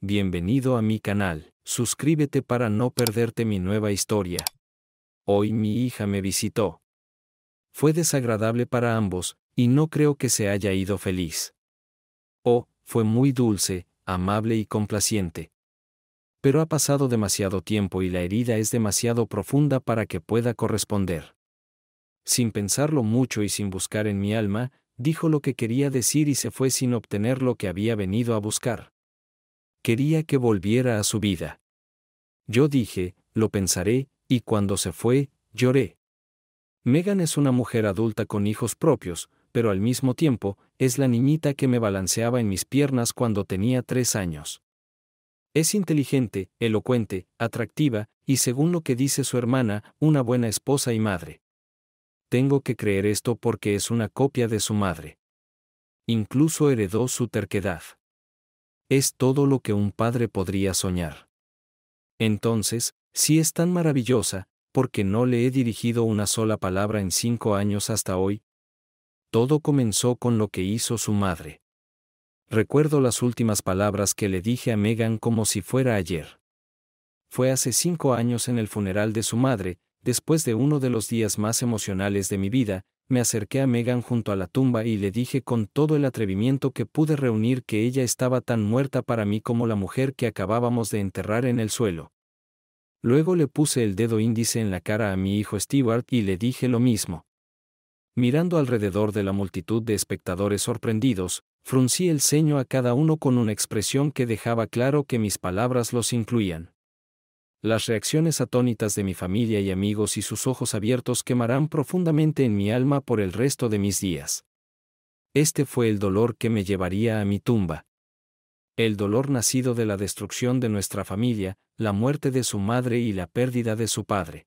bienvenido a mi canal, suscríbete para no perderte mi nueva historia. Hoy mi hija me visitó. Fue desagradable para ambos, y no creo que se haya ido feliz. Oh, fue muy dulce, amable y complaciente. Pero ha pasado demasiado tiempo y la herida es demasiado profunda para que pueda corresponder. Sin pensarlo mucho y sin buscar en mi alma, dijo lo que quería decir y se fue sin obtener lo que había venido a buscar. Quería que volviera a su vida. Yo dije, lo pensaré, y cuando se fue, lloré. Megan es una mujer adulta con hijos propios, pero al mismo tiempo, es la niñita que me balanceaba en mis piernas cuando tenía tres años. Es inteligente, elocuente, atractiva, y según lo que dice su hermana, una buena esposa y madre. Tengo que creer esto porque es una copia de su madre. Incluso heredó su terquedad. Es todo lo que un padre podría soñar. Entonces, si es tan maravillosa, porque no le he dirigido una sola palabra en cinco años hasta hoy? Todo comenzó con lo que hizo su madre. Recuerdo las últimas palabras que le dije a Megan como si fuera ayer. Fue hace cinco años en el funeral de su madre, después de uno de los días más emocionales de mi vida, me acerqué a Megan junto a la tumba y le dije con todo el atrevimiento que pude reunir que ella estaba tan muerta para mí como la mujer que acabábamos de enterrar en el suelo. Luego le puse el dedo índice en la cara a mi hijo Stewart y le dije lo mismo. Mirando alrededor de la multitud de espectadores sorprendidos, fruncí el ceño a cada uno con una expresión que dejaba claro que mis palabras los incluían. Las reacciones atónitas de mi familia y amigos y sus ojos abiertos quemarán profundamente en mi alma por el resto de mis días. Este fue el dolor que me llevaría a mi tumba. El dolor nacido de la destrucción de nuestra familia, la muerte de su madre y la pérdida de su padre.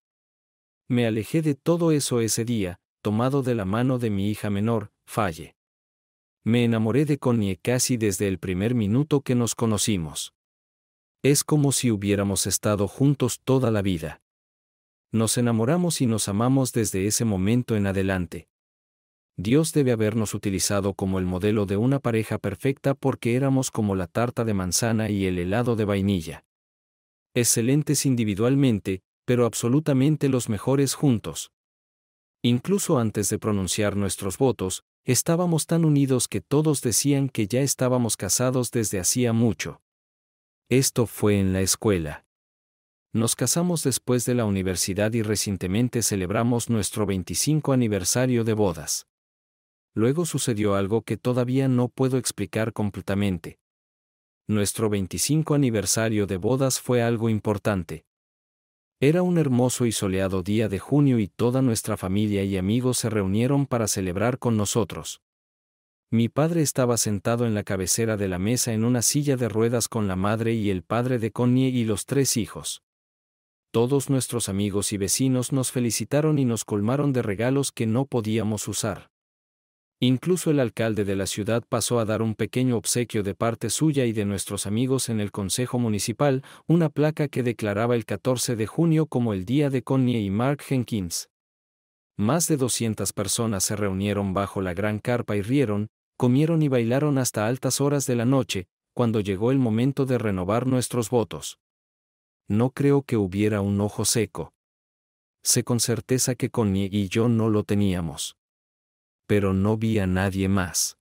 Me alejé de todo eso ese día, tomado de la mano de mi hija menor, Falle. Me enamoré de Connie casi desde el primer minuto que nos conocimos. Es como si hubiéramos estado juntos toda la vida. Nos enamoramos y nos amamos desde ese momento en adelante. Dios debe habernos utilizado como el modelo de una pareja perfecta porque éramos como la tarta de manzana y el helado de vainilla. Excelentes individualmente, pero absolutamente los mejores juntos. Incluso antes de pronunciar nuestros votos, estábamos tan unidos que todos decían que ya estábamos casados desde hacía mucho. Esto fue en la escuela. Nos casamos después de la universidad y recientemente celebramos nuestro 25 aniversario de bodas. Luego sucedió algo que todavía no puedo explicar completamente. Nuestro 25 aniversario de bodas fue algo importante. Era un hermoso y soleado día de junio y toda nuestra familia y amigos se reunieron para celebrar con nosotros. Mi padre estaba sentado en la cabecera de la mesa en una silla de ruedas con la madre y el padre de Connie y los tres hijos. Todos nuestros amigos y vecinos nos felicitaron y nos colmaron de regalos que no podíamos usar. Incluso el alcalde de la ciudad pasó a dar un pequeño obsequio de parte suya y de nuestros amigos en el Consejo Municipal, una placa que declaraba el 14 de junio como el día de Connie y Mark Jenkins. Más de 200 personas se reunieron bajo la gran carpa y rieron, comieron y bailaron hasta altas horas de la noche, cuando llegó el momento de renovar nuestros votos. No creo que hubiera un ojo seco. Sé con certeza que Connie y yo no lo teníamos. Pero no vi a nadie más.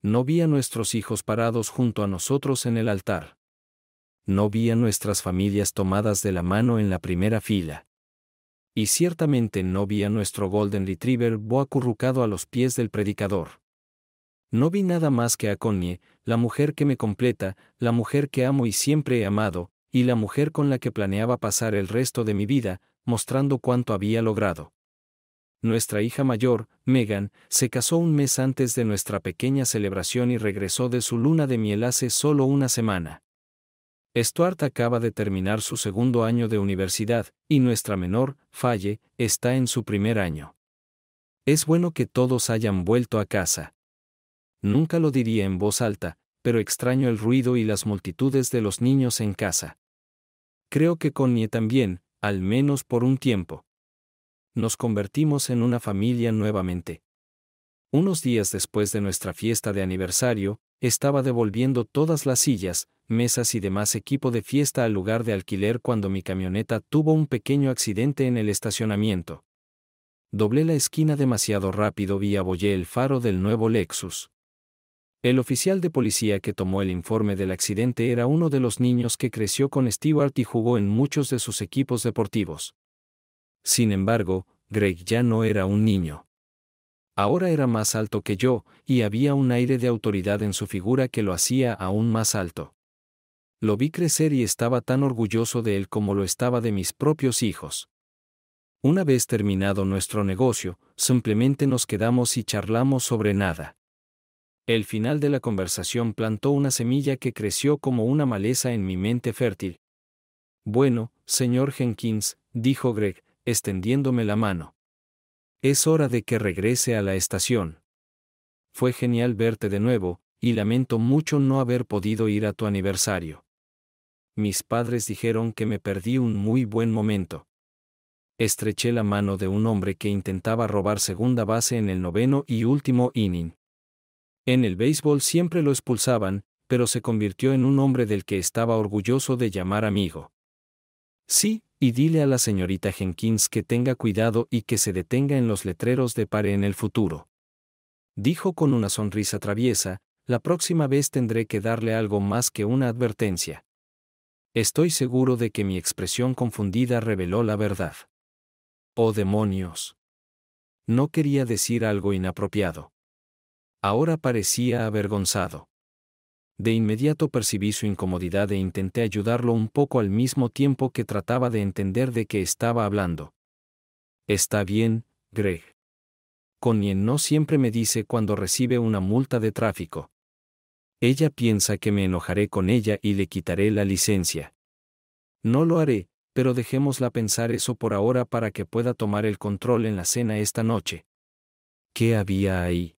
No vi a nuestros hijos parados junto a nosotros en el altar. No vi a nuestras familias tomadas de la mano en la primera fila. Y ciertamente no vi a nuestro Golden Retriever bo acurrucado a los pies del predicador. No vi nada más que a Connie, la mujer que me completa, la mujer que amo y siempre he amado, y la mujer con la que planeaba pasar el resto de mi vida, mostrando cuánto había logrado. Nuestra hija mayor, Megan, se casó un mes antes de nuestra pequeña celebración y regresó de su luna de miel hace solo una semana. Stuart acaba de terminar su segundo año de universidad, y nuestra menor, Falle, está en su primer año. Es bueno que todos hayan vuelto a casa. Nunca lo diría en voz alta, pero extraño el ruido y las multitudes de los niños en casa. Creo que Connie también, al menos por un tiempo. Nos convertimos en una familia nuevamente. Unos días después de nuestra fiesta de aniversario, estaba devolviendo todas las sillas, mesas y demás equipo de fiesta al lugar de alquiler cuando mi camioneta tuvo un pequeño accidente en el estacionamiento. Doblé la esquina demasiado rápido y abollé el faro del nuevo Lexus. El oficial de policía que tomó el informe del accidente era uno de los niños que creció con Stewart y jugó en muchos de sus equipos deportivos. Sin embargo, Greg ya no era un niño. Ahora era más alto que yo, y había un aire de autoridad en su figura que lo hacía aún más alto. Lo vi crecer y estaba tan orgulloso de él como lo estaba de mis propios hijos. Una vez terminado nuestro negocio, simplemente nos quedamos y charlamos sobre nada. El final de la conversación plantó una semilla que creció como una maleza en mi mente fértil. Bueno, señor Jenkins, dijo Greg, extendiéndome la mano. Es hora de que regrese a la estación. Fue genial verte de nuevo, y lamento mucho no haber podido ir a tu aniversario. Mis padres dijeron que me perdí un muy buen momento. Estreché la mano de un hombre que intentaba robar segunda base en el noveno y último inning. En el béisbol siempre lo expulsaban, pero se convirtió en un hombre del que estaba orgulloso de llamar amigo. Sí, y dile a la señorita Jenkins que tenga cuidado y que se detenga en los letreros de pare en el futuro. Dijo con una sonrisa traviesa, la próxima vez tendré que darle algo más que una advertencia. Estoy seguro de que mi expresión confundida reveló la verdad. Oh demonios. No quería decir algo inapropiado. Ahora parecía avergonzado. De inmediato percibí su incomodidad e intenté ayudarlo un poco al mismo tiempo que trataba de entender de qué estaba hablando. Está bien, Greg. Conien no siempre me dice cuando recibe una multa de tráfico. Ella piensa que me enojaré con ella y le quitaré la licencia. No lo haré, pero dejémosla pensar eso por ahora para que pueda tomar el control en la cena esta noche. ¿Qué había ahí?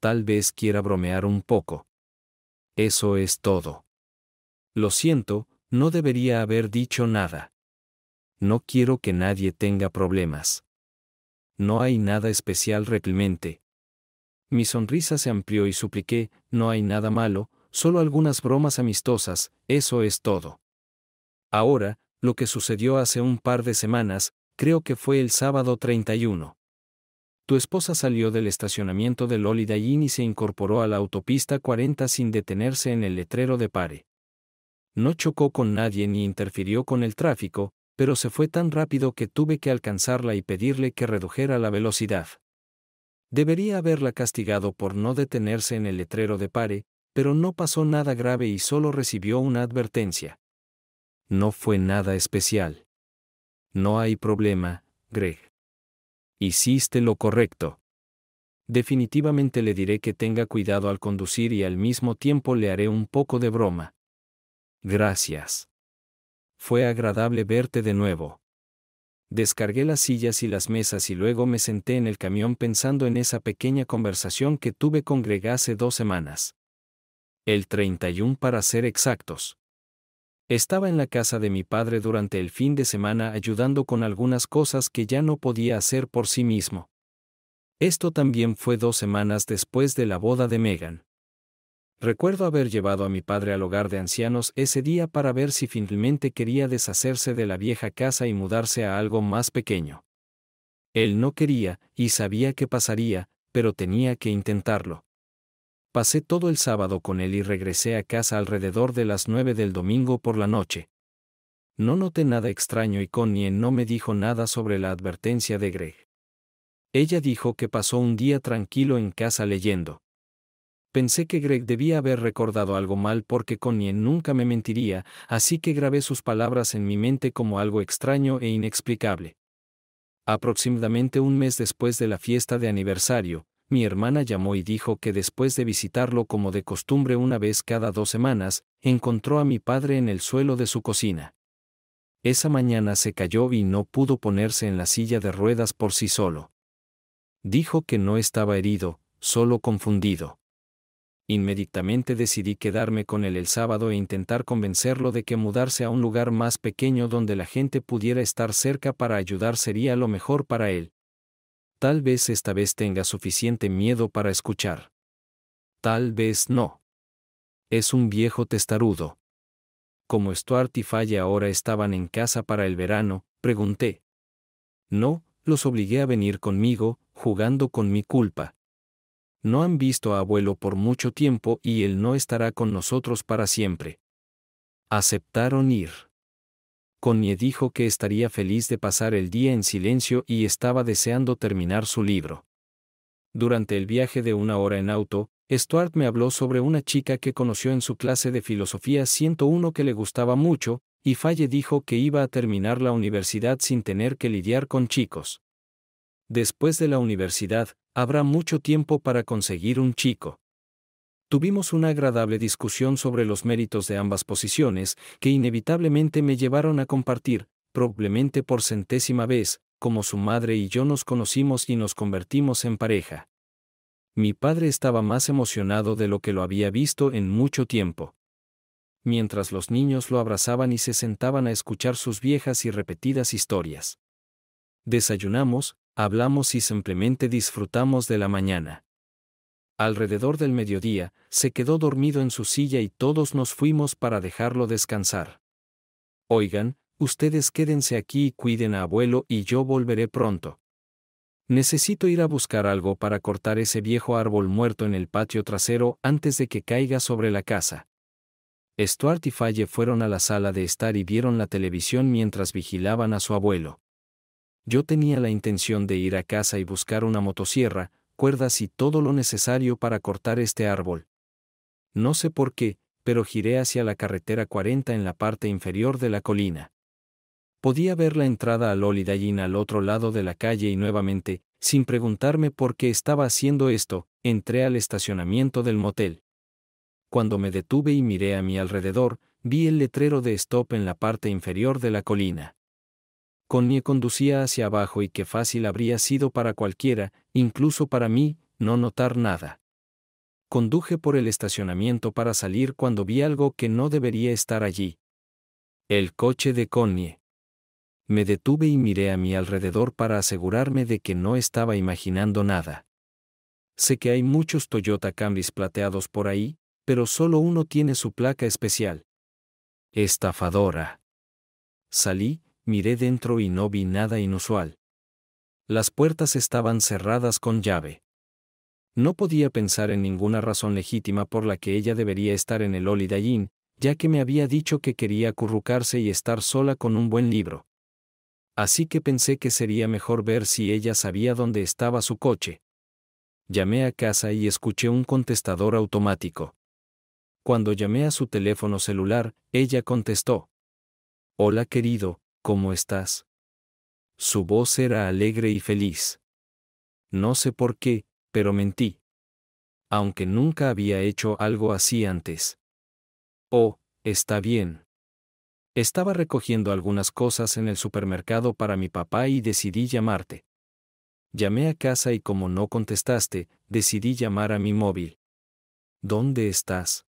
Tal vez quiera bromear un poco. Eso es todo. Lo siento, no debería haber dicho nada. No quiero que nadie tenga problemas. No hay nada especial realmente. Mi sonrisa se amplió y supliqué, no hay nada malo, solo algunas bromas amistosas, eso es todo. Ahora, lo que sucedió hace un par de semanas, creo que fue el sábado 31. Tu esposa salió del estacionamiento del Holiday y se incorporó a la autopista 40 sin detenerse en el letrero de pare. No chocó con nadie ni interfirió con el tráfico, pero se fue tan rápido que tuve que alcanzarla y pedirle que redujera la velocidad. Debería haberla castigado por no detenerse en el letrero de pare, pero no pasó nada grave y solo recibió una advertencia. No fue nada especial. No hay problema, Greg. Hiciste lo correcto. Definitivamente le diré que tenga cuidado al conducir y al mismo tiempo le haré un poco de broma. Gracias. Fue agradable verte de nuevo. Descargué las sillas y las mesas y luego me senté en el camión pensando en esa pequeña conversación que tuve con Greg hace dos semanas. El 31 para ser exactos. Estaba en la casa de mi padre durante el fin de semana ayudando con algunas cosas que ya no podía hacer por sí mismo. Esto también fue dos semanas después de la boda de Megan. Recuerdo haber llevado a mi padre al hogar de ancianos ese día para ver si finalmente quería deshacerse de la vieja casa y mudarse a algo más pequeño. Él no quería, y sabía que pasaría, pero tenía que intentarlo. Pasé todo el sábado con él y regresé a casa alrededor de las nueve del domingo por la noche. No noté nada extraño y Connie no me dijo nada sobre la advertencia de Greg. Ella dijo que pasó un día tranquilo en casa leyendo. Pensé que Greg debía haber recordado algo mal porque Connie nunca me mentiría, así que grabé sus palabras en mi mente como algo extraño e inexplicable. Aproximadamente un mes después de la fiesta de aniversario, mi hermana llamó y dijo que después de visitarlo como de costumbre una vez cada dos semanas, encontró a mi padre en el suelo de su cocina. Esa mañana se cayó y no pudo ponerse en la silla de ruedas por sí solo. Dijo que no estaba herido, solo confundido. Inmediatamente decidí quedarme con él el sábado e intentar convencerlo de que mudarse a un lugar más pequeño donde la gente pudiera estar cerca para ayudar sería lo mejor para él. Tal vez esta vez tenga suficiente miedo para escuchar. Tal vez no. Es un viejo testarudo. como Stuart y Falle ahora estaban en casa para el verano, pregunté. No, los obligué a venir conmigo, jugando con mi culpa. No han visto a abuelo por mucho tiempo y él no estará con nosotros para siempre. Aceptaron ir. Connie dijo que estaría feliz de pasar el día en silencio y estaba deseando terminar su libro. Durante el viaje de una hora en auto, Stuart me habló sobre una chica que conoció en su clase de filosofía 101 que le gustaba mucho, y Falle dijo que iba a terminar la universidad sin tener que lidiar con chicos. Después de la universidad, habrá mucho tiempo para conseguir un chico. Tuvimos una agradable discusión sobre los méritos de ambas posiciones, que inevitablemente me llevaron a compartir, probablemente por centésima vez, como su madre y yo nos conocimos y nos convertimos en pareja. Mi padre estaba más emocionado de lo que lo había visto en mucho tiempo. Mientras los niños lo abrazaban y se sentaban a escuchar sus viejas y repetidas historias. Desayunamos, hablamos y simplemente disfrutamos de la mañana. Alrededor del mediodía, se quedó dormido en su silla y todos nos fuimos para dejarlo descansar. Oigan, ustedes quédense aquí y cuiden a abuelo y yo volveré pronto. Necesito ir a buscar algo para cortar ese viejo árbol muerto en el patio trasero antes de que caiga sobre la casa. Stuart y Falle fueron a la sala de estar y vieron la televisión mientras vigilaban a su abuelo. Yo tenía la intención de ir a casa y buscar una motosierra, cuerdas y todo lo necesario para cortar este árbol. No sé por qué, pero giré hacia la carretera 40 en la parte inferior de la colina. Podía ver la entrada al Holiday Inn al otro lado de la calle y nuevamente, sin preguntarme por qué estaba haciendo esto, entré al estacionamiento del motel. Cuando me detuve y miré a mi alrededor, vi el letrero de stop en la parte inferior de la colina. Connie conducía hacia abajo y qué fácil habría sido para cualquiera, incluso para mí, no notar nada. Conduje por el estacionamiento para salir cuando vi algo que no debería estar allí. El coche de Connie. Me detuve y miré a mi alrededor para asegurarme de que no estaba imaginando nada. Sé que hay muchos Toyota Camrys plateados por ahí, pero solo uno tiene su placa especial. Estafadora. Salí, miré dentro y no vi nada inusual. Las puertas estaban cerradas con llave. No podía pensar en ninguna razón legítima por la que ella debería estar en el Holiday Inn, ya que me había dicho que quería acurrucarse y estar sola con un buen libro. Así que pensé que sería mejor ver si ella sabía dónde estaba su coche. Llamé a casa y escuché un contestador automático. Cuando llamé a su teléfono celular, ella contestó. Hola querido, ¿Cómo estás? Su voz era alegre y feliz. No sé por qué, pero mentí. Aunque nunca había hecho algo así antes. Oh, está bien. Estaba recogiendo algunas cosas en el supermercado para mi papá y decidí llamarte. Llamé a casa y como no contestaste, decidí llamar a mi móvil. ¿Dónde estás?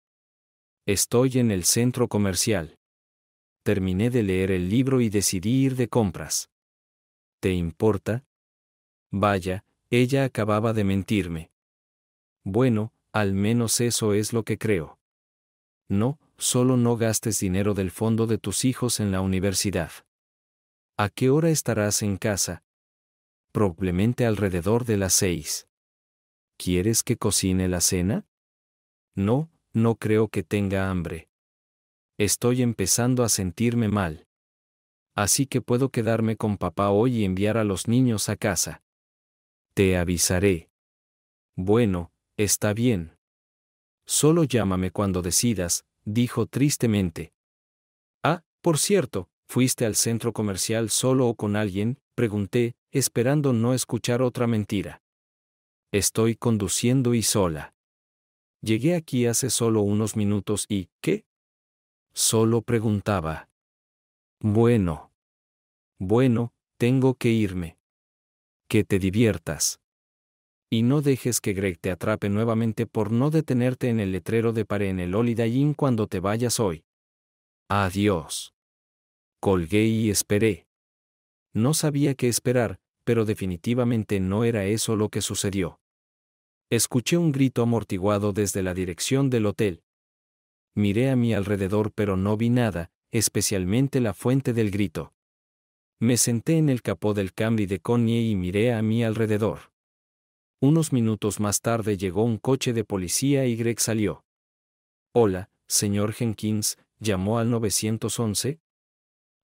Estoy en el centro comercial terminé de leer el libro y decidí ir de compras. ¿Te importa? Vaya, ella acababa de mentirme. Bueno, al menos eso es lo que creo. No, solo no gastes dinero del fondo de tus hijos en la universidad. ¿A qué hora estarás en casa? Probablemente alrededor de las seis. ¿Quieres que cocine la cena? No, no creo que tenga hambre. Estoy empezando a sentirme mal. Así que puedo quedarme con papá hoy y enviar a los niños a casa. Te avisaré. Bueno, está bien. Solo llámame cuando decidas, dijo tristemente. Ah, por cierto, ¿fuiste al centro comercial solo o con alguien? pregunté, esperando no escuchar otra mentira. Estoy conduciendo y sola. Llegué aquí hace solo unos minutos y, ¿qué? Solo preguntaba. Bueno. Bueno, tengo que irme. Que te diviertas. Y no dejes que Greg te atrape nuevamente por no detenerte en el letrero de pare en el Holiday cuando te vayas hoy. Adiós. Colgué y esperé. No sabía qué esperar, pero definitivamente no era eso lo que sucedió. Escuché un grito amortiguado desde la dirección del hotel. Miré a mi alrededor pero no vi nada, especialmente la fuente del grito. Me senté en el capó del Camry de Connie y miré a mi alrededor. Unos minutos más tarde llegó un coche de policía y Greg salió. Hola, señor Jenkins, llamó al 911.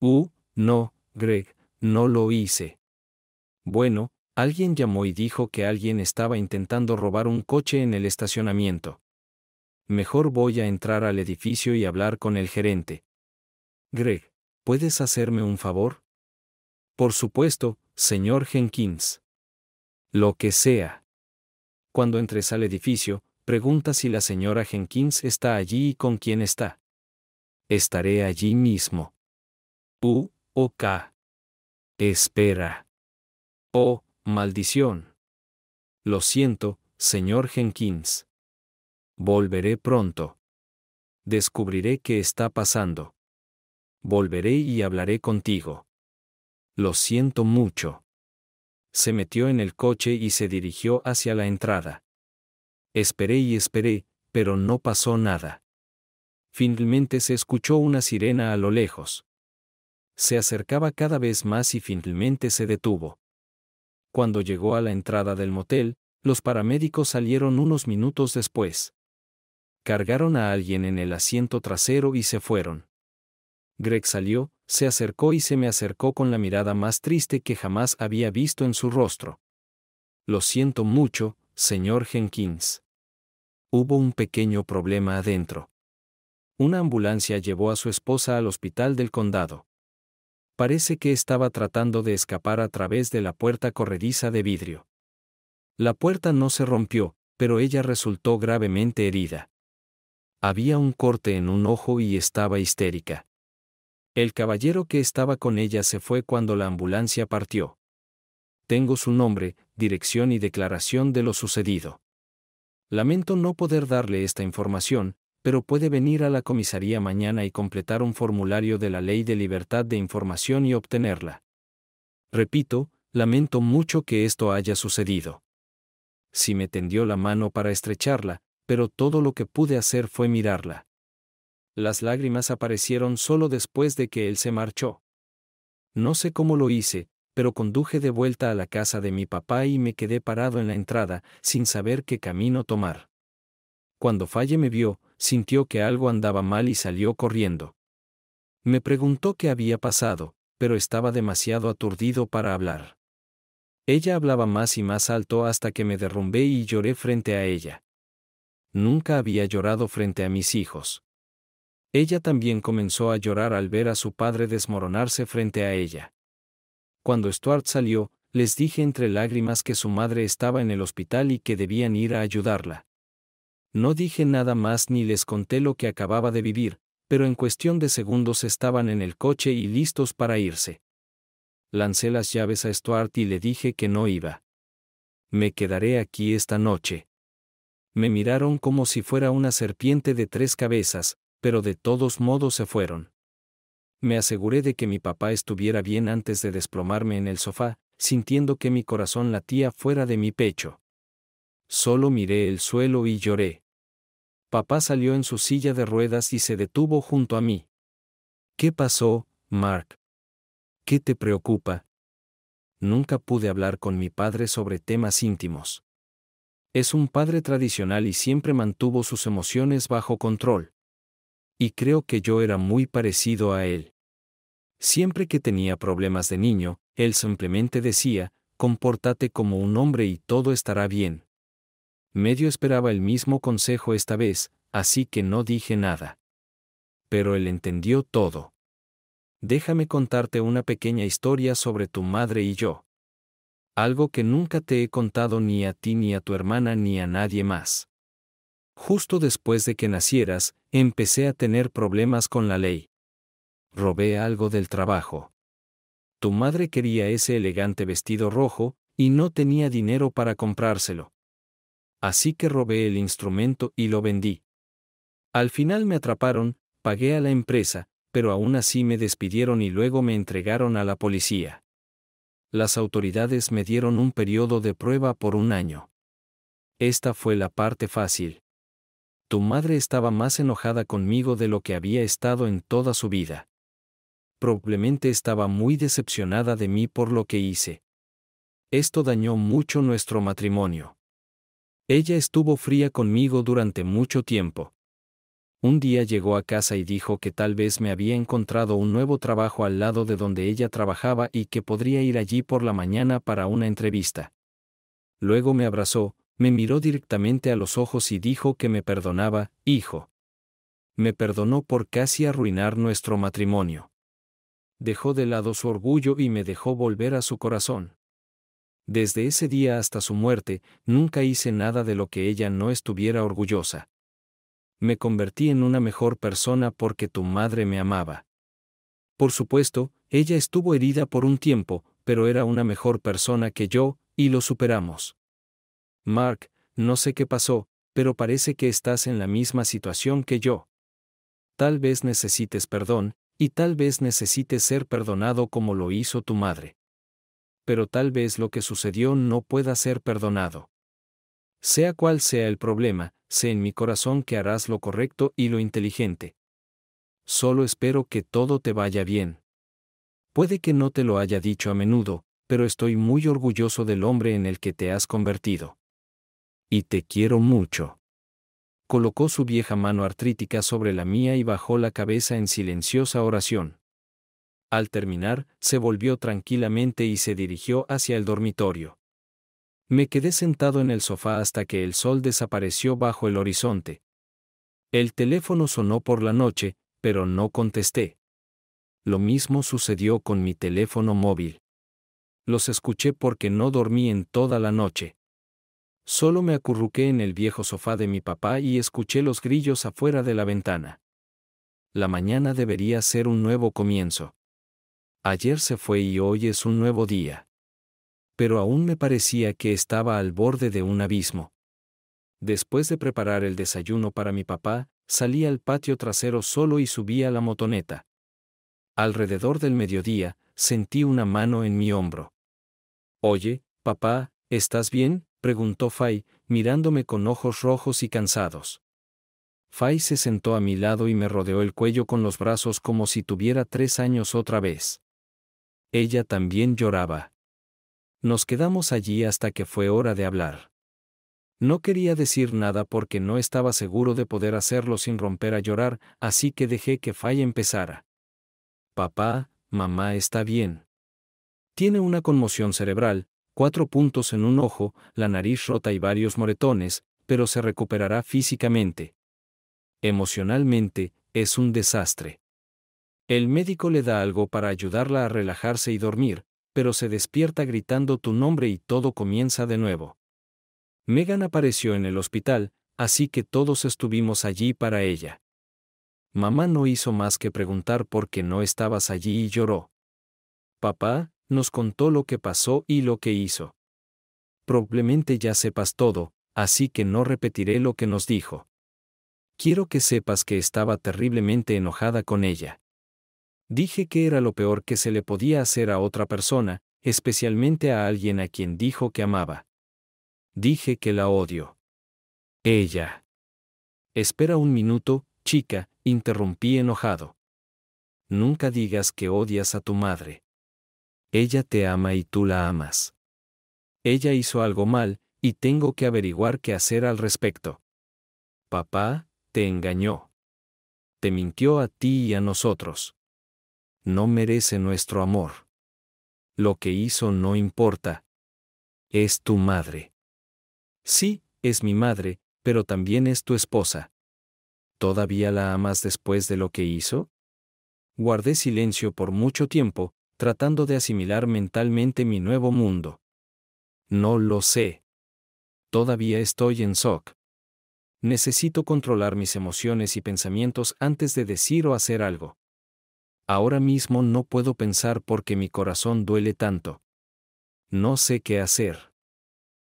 Uh, no, Greg, no lo hice. Bueno, alguien llamó y dijo que alguien estaba intentando robar un coche en el estacionamiento. Mejor voy a entrar al edificio y hablar con el gerente. Greg, ¿puedes hacerme un favor? Por supuesto, señor Jenkins. Lo que sea. Cuando entres al edificio, pregunta si la señora Jenkins está allí y con quién está. Estaré allí mismo. U, OK. Espera. Oh, maldición. Lo siento, señor Jenkins. Volveré pronto. Descubriré qué está pasando. Volveré y hablaré contigo. Lo siento mucho. Se metió en el coche y se dirigió hacia la entrada. Esperé y esperé, pero no pasó nada. Finalmente se escuchó una sirena a lo lejos. Se acercaba cada vez más y finalmente se detuvo. Cuando llegó a la entrada del motel, los paramédicos salieron unos minutos después. Cargaron a alguien en el asiento trasero y se fueron. Greg salió, se acercó y se me acercó con la mirada más triste que jamás había visto en su rostro. Lo siento mucho, señor Jenkins. Hubo un pequeño problema adentro. Una ambulancia llevó a su esposa al hospital del condado. Parece que estaba tratando de escapar a través de la puerta corrediza de vidrio. La puerta no se rompió, pero ella resultó gravemente herida. Había un corte en un ojo y estaba histérica. El caballero que estaba con ella se fue cuando la ambulancia partió. Tengo su nombre, dirección y declaración de lo sucedido. Lamento no poder darle esta información, pero puede venir a la comisaría mañana y completar un formulario de la Ley de Libertad de Información y obtenerla. Repito, lamento mucho que esto haya sucedido. Si me tendió la mano para estrecharla, pero todo lo que pude hacer fue mirarla. Las lágrimas aparecieron solo después de que él se marchó. No sé cómo lo hice, pero conduje de vuelta a la casa de mi papá y me quedé parado en la entrada, sin saber qué camino tomar. Cuando Falle me vio, sintió que algo andaba mal y salió corriendo. Me preguntó qué había pasado, pero estaba demasiado aturdido para hablar. Ella hablaba más y más alto hasta que me derrumbé y lloré frente a ella. Nunca había llorado frente a mis hijos. Ella también comenzó a llorar al ver a su padre desmoronarse frente a ella. Cuando Stuart salió, les dije entre lágrimas que su madre estaba en el hospital y que debían ir a ayudarla. No dije nada más ni les conté lo que acababa de vivir, pero en cuestión de segundos estaban en el coche y listos para irse. Lancé las llaves a Stuart y le dije que no iba. Me quedaré aquí esta noche. Me miraron como si fuera una serpiente de tres cabezas, pero de todos modos se fueron. Me aseguré de que mi papá estuviera bien antes de desplomarme en el sofá, sintiendo que mi corazón latía fuera de mi pecho. Solo miré el suelo y lloré. Papá salió en su silla de ruedas y se detuvo junto a mí. ¿Qué pasó, Mark? ¿Qué te preocupa? Nunca pude hablar con mi padre sobre temas íntimos. Es un padre tradicional y siempre mantuvo sus emociones bajo control y creo que yo era muy parecido a él. Siempre que tenía problemas de niño, él simplemente decía, compórtate como un hombre y todo estará bien. Medio esperaba el mismo consejo esta vez, así que no dije nada. Pero él entendió todo. Déjame contarte una pequeña historia sobre tu madre y yo. Algo que nunca te he contado ni a ti ni a tu hermana ni a nadie más. Justo después de que nacieras, empecé a tener problemas con la ley. Robé algo del trabajo. Tu madre quería ese elegante vestido rojo, y no tenía dinero para comprárselo. Así que robé el instrumento y lo vendí. Al final me atraparon, pagué a la empresa, pero aún así me despidieron y luego me entregaron a la policía. Las autoridades me dieron un periodo de prueba por un año. Esta fue la parte fácil. Tu madre estaba más enojada conmigo de lo que había estado en toda su vida. Probablemente estaba muy decepcionada de mí por lo que hice. Esto dañó mucho nuestro matrimonio. Ella estuvo fría conmigo durante mucho tiempo. Un día llegó a casa y dijo que tal vez me había encontrado un nuevo trabajo al lado de donde ella trabajaba y que podría ir allí por la mañana para una entrevista. Luego me abrazó, me miró directamente a los ojos y dijo que me perdonaba, hijo. Me perdonó por casi arruinar nuestro matrimonio. Dejó de lado su orgullo y me dejó volver a su corazón. Desde ese día hasta su muerte, nunca hice nada de lo que ella no estuviera orgullosa me convertí en una mejor persona porque tu madre me amaba. Por supuesto, ella estuvo herida por un tiempo, pero era una mejor persona que yo, y lo superamos. Mark, no sé qué pasó, pero parece que estás en la misma situación que yo. Tal vez necesites perdón, y tal vez necesites ser perdonado como lo hizo tu madre. Pero tal vez lo que sucedió no pueda ser perdonado. Sea cual sea el problema, sé en mi corazón que harás lo correcto y lo inteligente. Solo espero que todo te vaya bien. Puede que no te lo haya dicho a menudo, pero estoy muy orgulloso del hombre en el que te has convertido. Y te quiero mucho. Colocó su vieja mano artrítica sobre la mía y bajó la cabeza en silenciosa oración. Al terminar, se volvió tranquilamente y se dirigió hacia el dormitorio. Me quedé sentado en el sofá hasta que el sol desapareció bajo el horizonte. El teléfono sonó por la noche, pero no contesté. Lo mismo sucedió con mi teléfono móvil. Los escuché porque no dormí en toda la noche. Solo me acurruqué en el viejo sofá de mi papá y escuché los grillos afuera de la ventana. La mañana debería ser un nuevo comienzo. Ayer se fue y hoy es un nuevo día pero aún me parecía que estaba al borde de un abismo. Después de preparar el desayuno para mi papá, salí al patio trasero solo y subí a la motoneta. Alrededor del mediodía, sentí una mano en mi hombro. Oye, papá, ¿estás bien? preguntó Fay, mirándome con ojos rojos y cansados. Fay se sentó a mi lado y me rodeó el cuello con los brazos como si tuviera tres años otra vez. Ella también lloraba. Nos quedamos allí hasta que fue hora de hablar. No quería decir nada porque no estaba seguro de poder hacerlo sin romper a llorar, así que dejé que Fay empezara. Papá, mamá está bien. Tiene una conmoción cerebral, cuatro puntos en un ojo, la nariz rota y varios moretones, pero se recuperará físicamente. Emocionalmente, es un desastre. El médico le da algo para ayudarla a relajarse y dormir, pero se despierta gritando tu nombre y todo comienza de nuevo. Megan apareció en el hospital, así que todos estuvimos allí para ella. Mamá no hizo más que preguntar por qué no estabas allí y lloró. Papá, nos contó lo que pasó y lo que hizo. Probablemente ya sepas todo, así que no repetiré lo que nos dijo. Quiero que sepas que estaba terriblemente enojada con ella. Dije que era lo peor que se le podía hacer a otra persona, especialmente a alguien a quien dijo que amaba. Dije que la odio. Ella. Espera un minuto, chica, interrumpí enojado. Nunca digas que odias a tu madre. Ella te ama y tú la amas. Ella hizo algo mal, y tengo que averiguar qué hacer al respecto. Papá, te engañó. Te mintió a ti y a nosotros no merece nuestro amor. Lo que hizo no importa. Es tu madre. Sí, es mi madre, pero también es tu esposa. ¿Todavía la amas después de lo que hizo? Guardé silencio por mucho tiempo, tratando de asimilar mentalmente mi nuevo mundo. No lo sé. Todavía estoy en shock. Necesito controlar mis emociones y pensamientos antes de decir o hacer algo. Ahora mismo no puedo pensar porque mi corazón duele tanto. No sé qué hacer.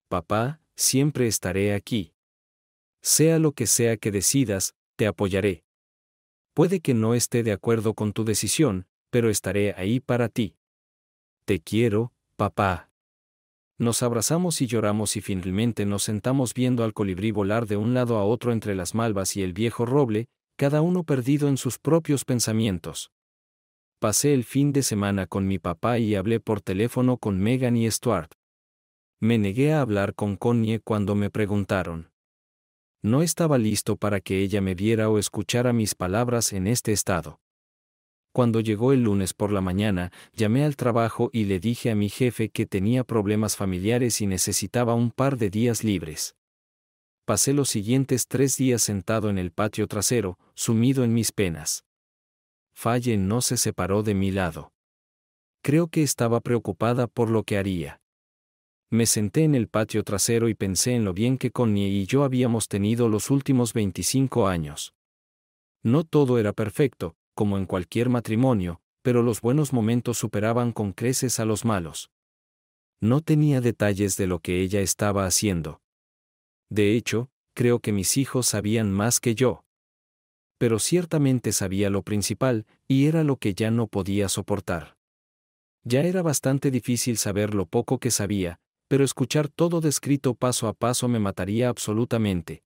Papá, siempre estaré aquí. Sea lo que sea que decidas, te apoyaré. Puede que no esté de acuerdo con tu decisión, pero estaré ahí para ti. Te quiero, papá. Nos abrazamos y lloramos y finalmente nos sentamos viendo al colibrí volar de un lado a otro entre las malvas y el viejo roble, cada uno perdido en sus propios pensamientos. Pasé el fin de semana con mi papá y hablé por teléfono con Megan y Stuart. Me negué a hablar con Connie cuando me preguntaron. No estaba listo para que ella me viera o escuchara mis palabras en este estado. Cuando llegó el lunes por la mañana, llamé al trabajo y le dije a mi jefe que tenía problemas familiares y necesitaba un par de días libres. Pasé los siguientes tres días sentado en el patio trasero, sumido en mis penas. Falle no se separó de mi lado. Creo que estaba preocupada por lo que haría. Me senté en el patio trasero y pensé en lo bien que Connie y yo habíamos tenido los últimos 25 años. No todo era perfecto, como en cualquier matrimonio, pero los buenos momentos superaban con creces a los malos. No tenía detalles de lo que ella estaba haciendo. De hecho, creo que mis hijos sabían más que yo. Pero ciertamente sabía lo principal, y era lo que ya no podía soportar. Ya era bastante difícil saber lo poco que sabía, pero escuchar todo descrito paso a paso me mataría absolutamente.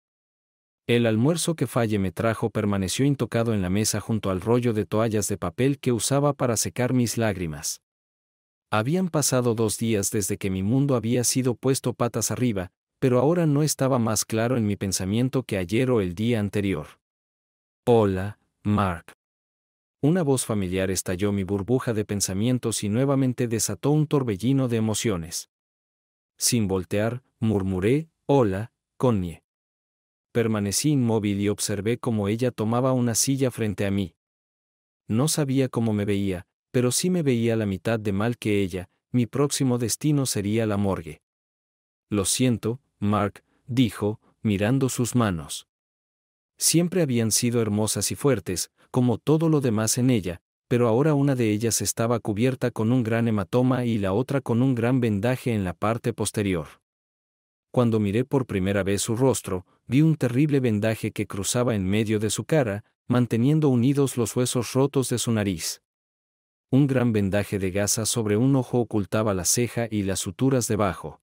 El almuerzo que Falle me trajo permaneció intocado en la mesa junto al rollo de toallas de papel que usaba para secar mis lágrimas. Habían pasado dos días desde que mi mundo había sido puesto patas arriba, pero ahora no estaba más claro en mi pensamiento que ayer o el día anterior. Hola, Mark. Una voz familiar estalló mi burbuja de pensamientos y nuevamente desató un torbellino de emociones. Sin voltear, murmuré, Hola, Connie. Permanecí inmóvil y observé cómo ella tomaba una silla frente a mí. No sabía cómo me veía, pero sí me veía la mitad de mal que ella, mi próximo destino sería la morgue. Lo siento, Mark, dijo, mirando sus manos. Siempre habían sido hermosas y fuertes, como todo lo demás en ella, pero ahora una de ellas estaba cubierta con un gran hematoma y la otra con un gran vendaje en la parte posterior. Cuando miré por primera vez su rostro, vi un terrible vendaje que cruzaba en medio de su cara, manteniendo unidos los huesos rotos de su nariz. Un gran vendaje de gasa sobre un ojo ocultaba la ceja y las suturas debajo.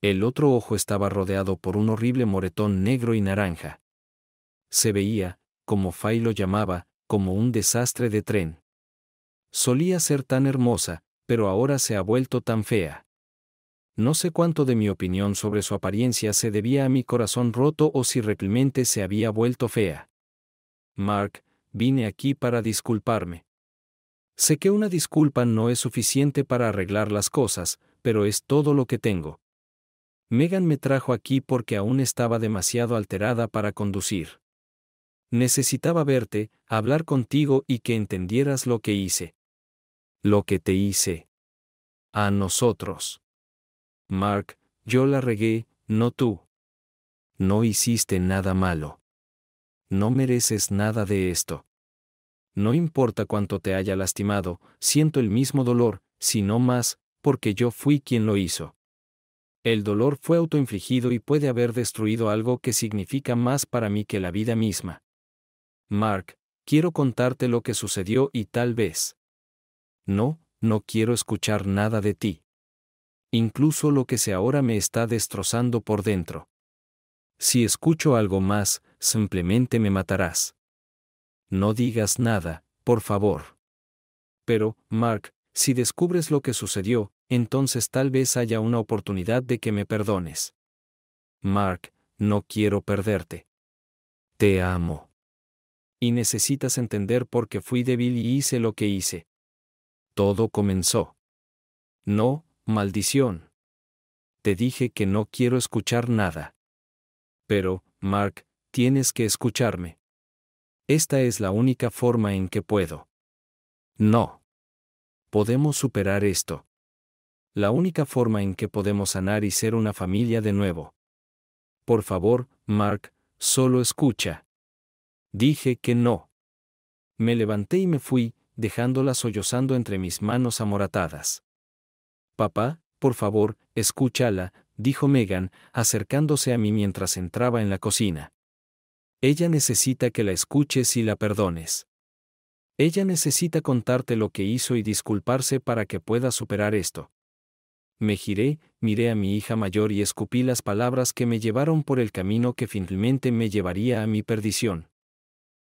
El otro ojo estaba rodeado por un horrible moretón negro y naranja. Se veía, como Fay lo llamaba, como un desastre de tren. Solía ser tan hermosa, pero ahora se ha vuelto tan fea. No sé cuánto de mi opinión sobre su apariencia se debía a mi corazón roto o si realmente se había vuelto fea. Mark, vine aquí para disculparme. Sé que una disculpa no es suficiente para arreglar las cosas, pero es todo lo que tengo. Megan me trajo aquí porque aún estaba demasiado alterada para conducir. Necesitaba verte, hablar contigo y que entendieras lo que hice. Lo que te hice. A nosotros. Mark, yo la regué, no tú. No hiciste nada malo. No mereces nada de esto. No importa cuánto te haya lastimado, siento el mismo dolor, si no más, porque yo fui quien lo hizo. El dolor fue autoinfligido y puede haber destruido algo que significa más para mí que la vida misma. Mark, quiero contarte lo que sucedió y tal vez. No, no quiero escuchar nada de ti incluso lo que se ahora me está destrozando por dentro. Si escucho algo más, simplemente me matarás. No digas nada, por favor. Pero, Mark, si descubres lo que sucedió, entonces tal vez haya una oportunidad de que me perdones. Mark, no quiero perderte. Te amo. Y necesitas entender por qué fui débil y hice lo que hice. Todo comenzó. No, Maldición. Te dije que no quiero escuchar nada. Pero, Mark, tienes que escucharme. Esta es la única forma en que puedo. No. Podemos superar esto. La única forma en que podemos sanar y ser una familia de nuevo. Por favor, Mark, solo escucha. Dije que no. Me levanté y me fui, dejándola sollozando entre mis manos amoratadas. Papá, por favor, escúchala, dijo Megan, acercándose a mí mientras entraba en la cocina. Ella necesita que la escuches y la perdones. Ella necesita contarte lo que hizo y disculparse para que pueda superar esto. Me giré, miré a mi hija mayor y escupí las palabras que me llevaron por el camino que finalmente me llevaría a mi perdición.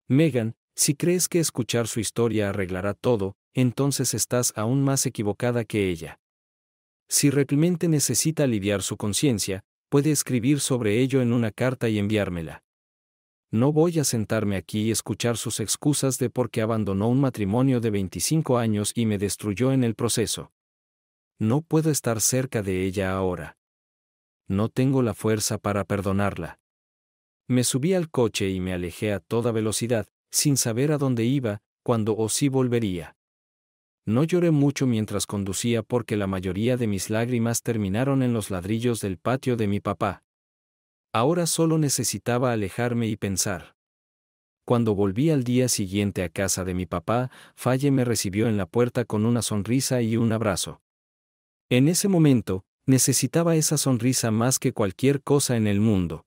Megan, si crees que escuchar su historia arreglará todo, entonces estás aún más equivocada que ella. Si realmente necesita aliviar su conciencia, puede escribir sobre ello en una carta y enviármela. No voy a sentarme aquí y escuchar sus excusas de por qué abandonó un matrimonio de 25 años y me destruyó en el proceso. No puedo estar cerca de ella ahora. No tengo la fuerza para perdonarla. Me subí al coche y me alejé a toda velocidad, sin saber a dónde iba, cuando o si volvería. No lloré mucho mientras conducía porque la mayoría de mis lágrimas terminaron en los ladrillos del patio de mi papá. Ahora solo necesitaba alejarme y pensar. Cuando volví al día siguiente a casa de mi papá, Falle me recibió en la puerta con una sonrisa y un abrazo. En ese momento, necesitaba esa sonrisa más que cualquier cosa en el mundo.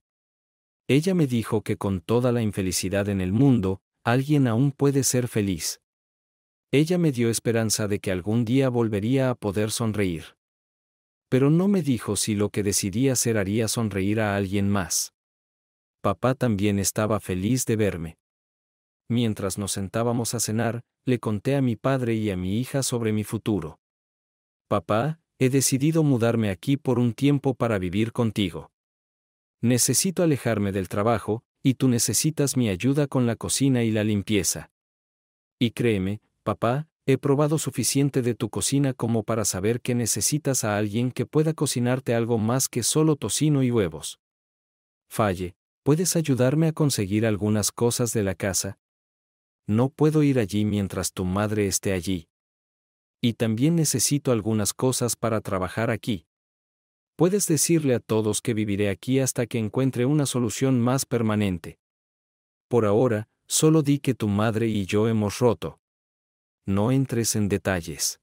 Ella me dijo que con toda la infelicidad en el mundo, alguien aún puede ser feliz. Ella me dio esperanza de que algún día volvería a poder sonreír. Pero no me dijo si lo que decidí hacer haría sonreír a alguien más. Papá también estaba feliz de verme. Mientras nos sentábamos a cenar, le conté a mi padre y a mi hija sobre mi futuro. Papá, he decidido mudarme aquí por un tiempo para vivir contigo. Necesito alejarme del trabajo, y tú necesitas mi ayuda con la cocina y la limpieza. Y créeme, Papá, he probado suficiente de tu cocina como para saber que necesitas a alguien que pueda cocinarte algo más que solo tocino y huevos. Falle, ¿puedes ayudarme a conseguir algunas cosas de la casa? No puedo ir allí mientras tu madre esté allí. Y también necesito algunas cosas para trabajar aquí. Puedes decirle a todos que viviré aquí hasta que encuentre una solución más permanente. Por ahora, solo di que tu madre y yo hemos roto no entres en detalles.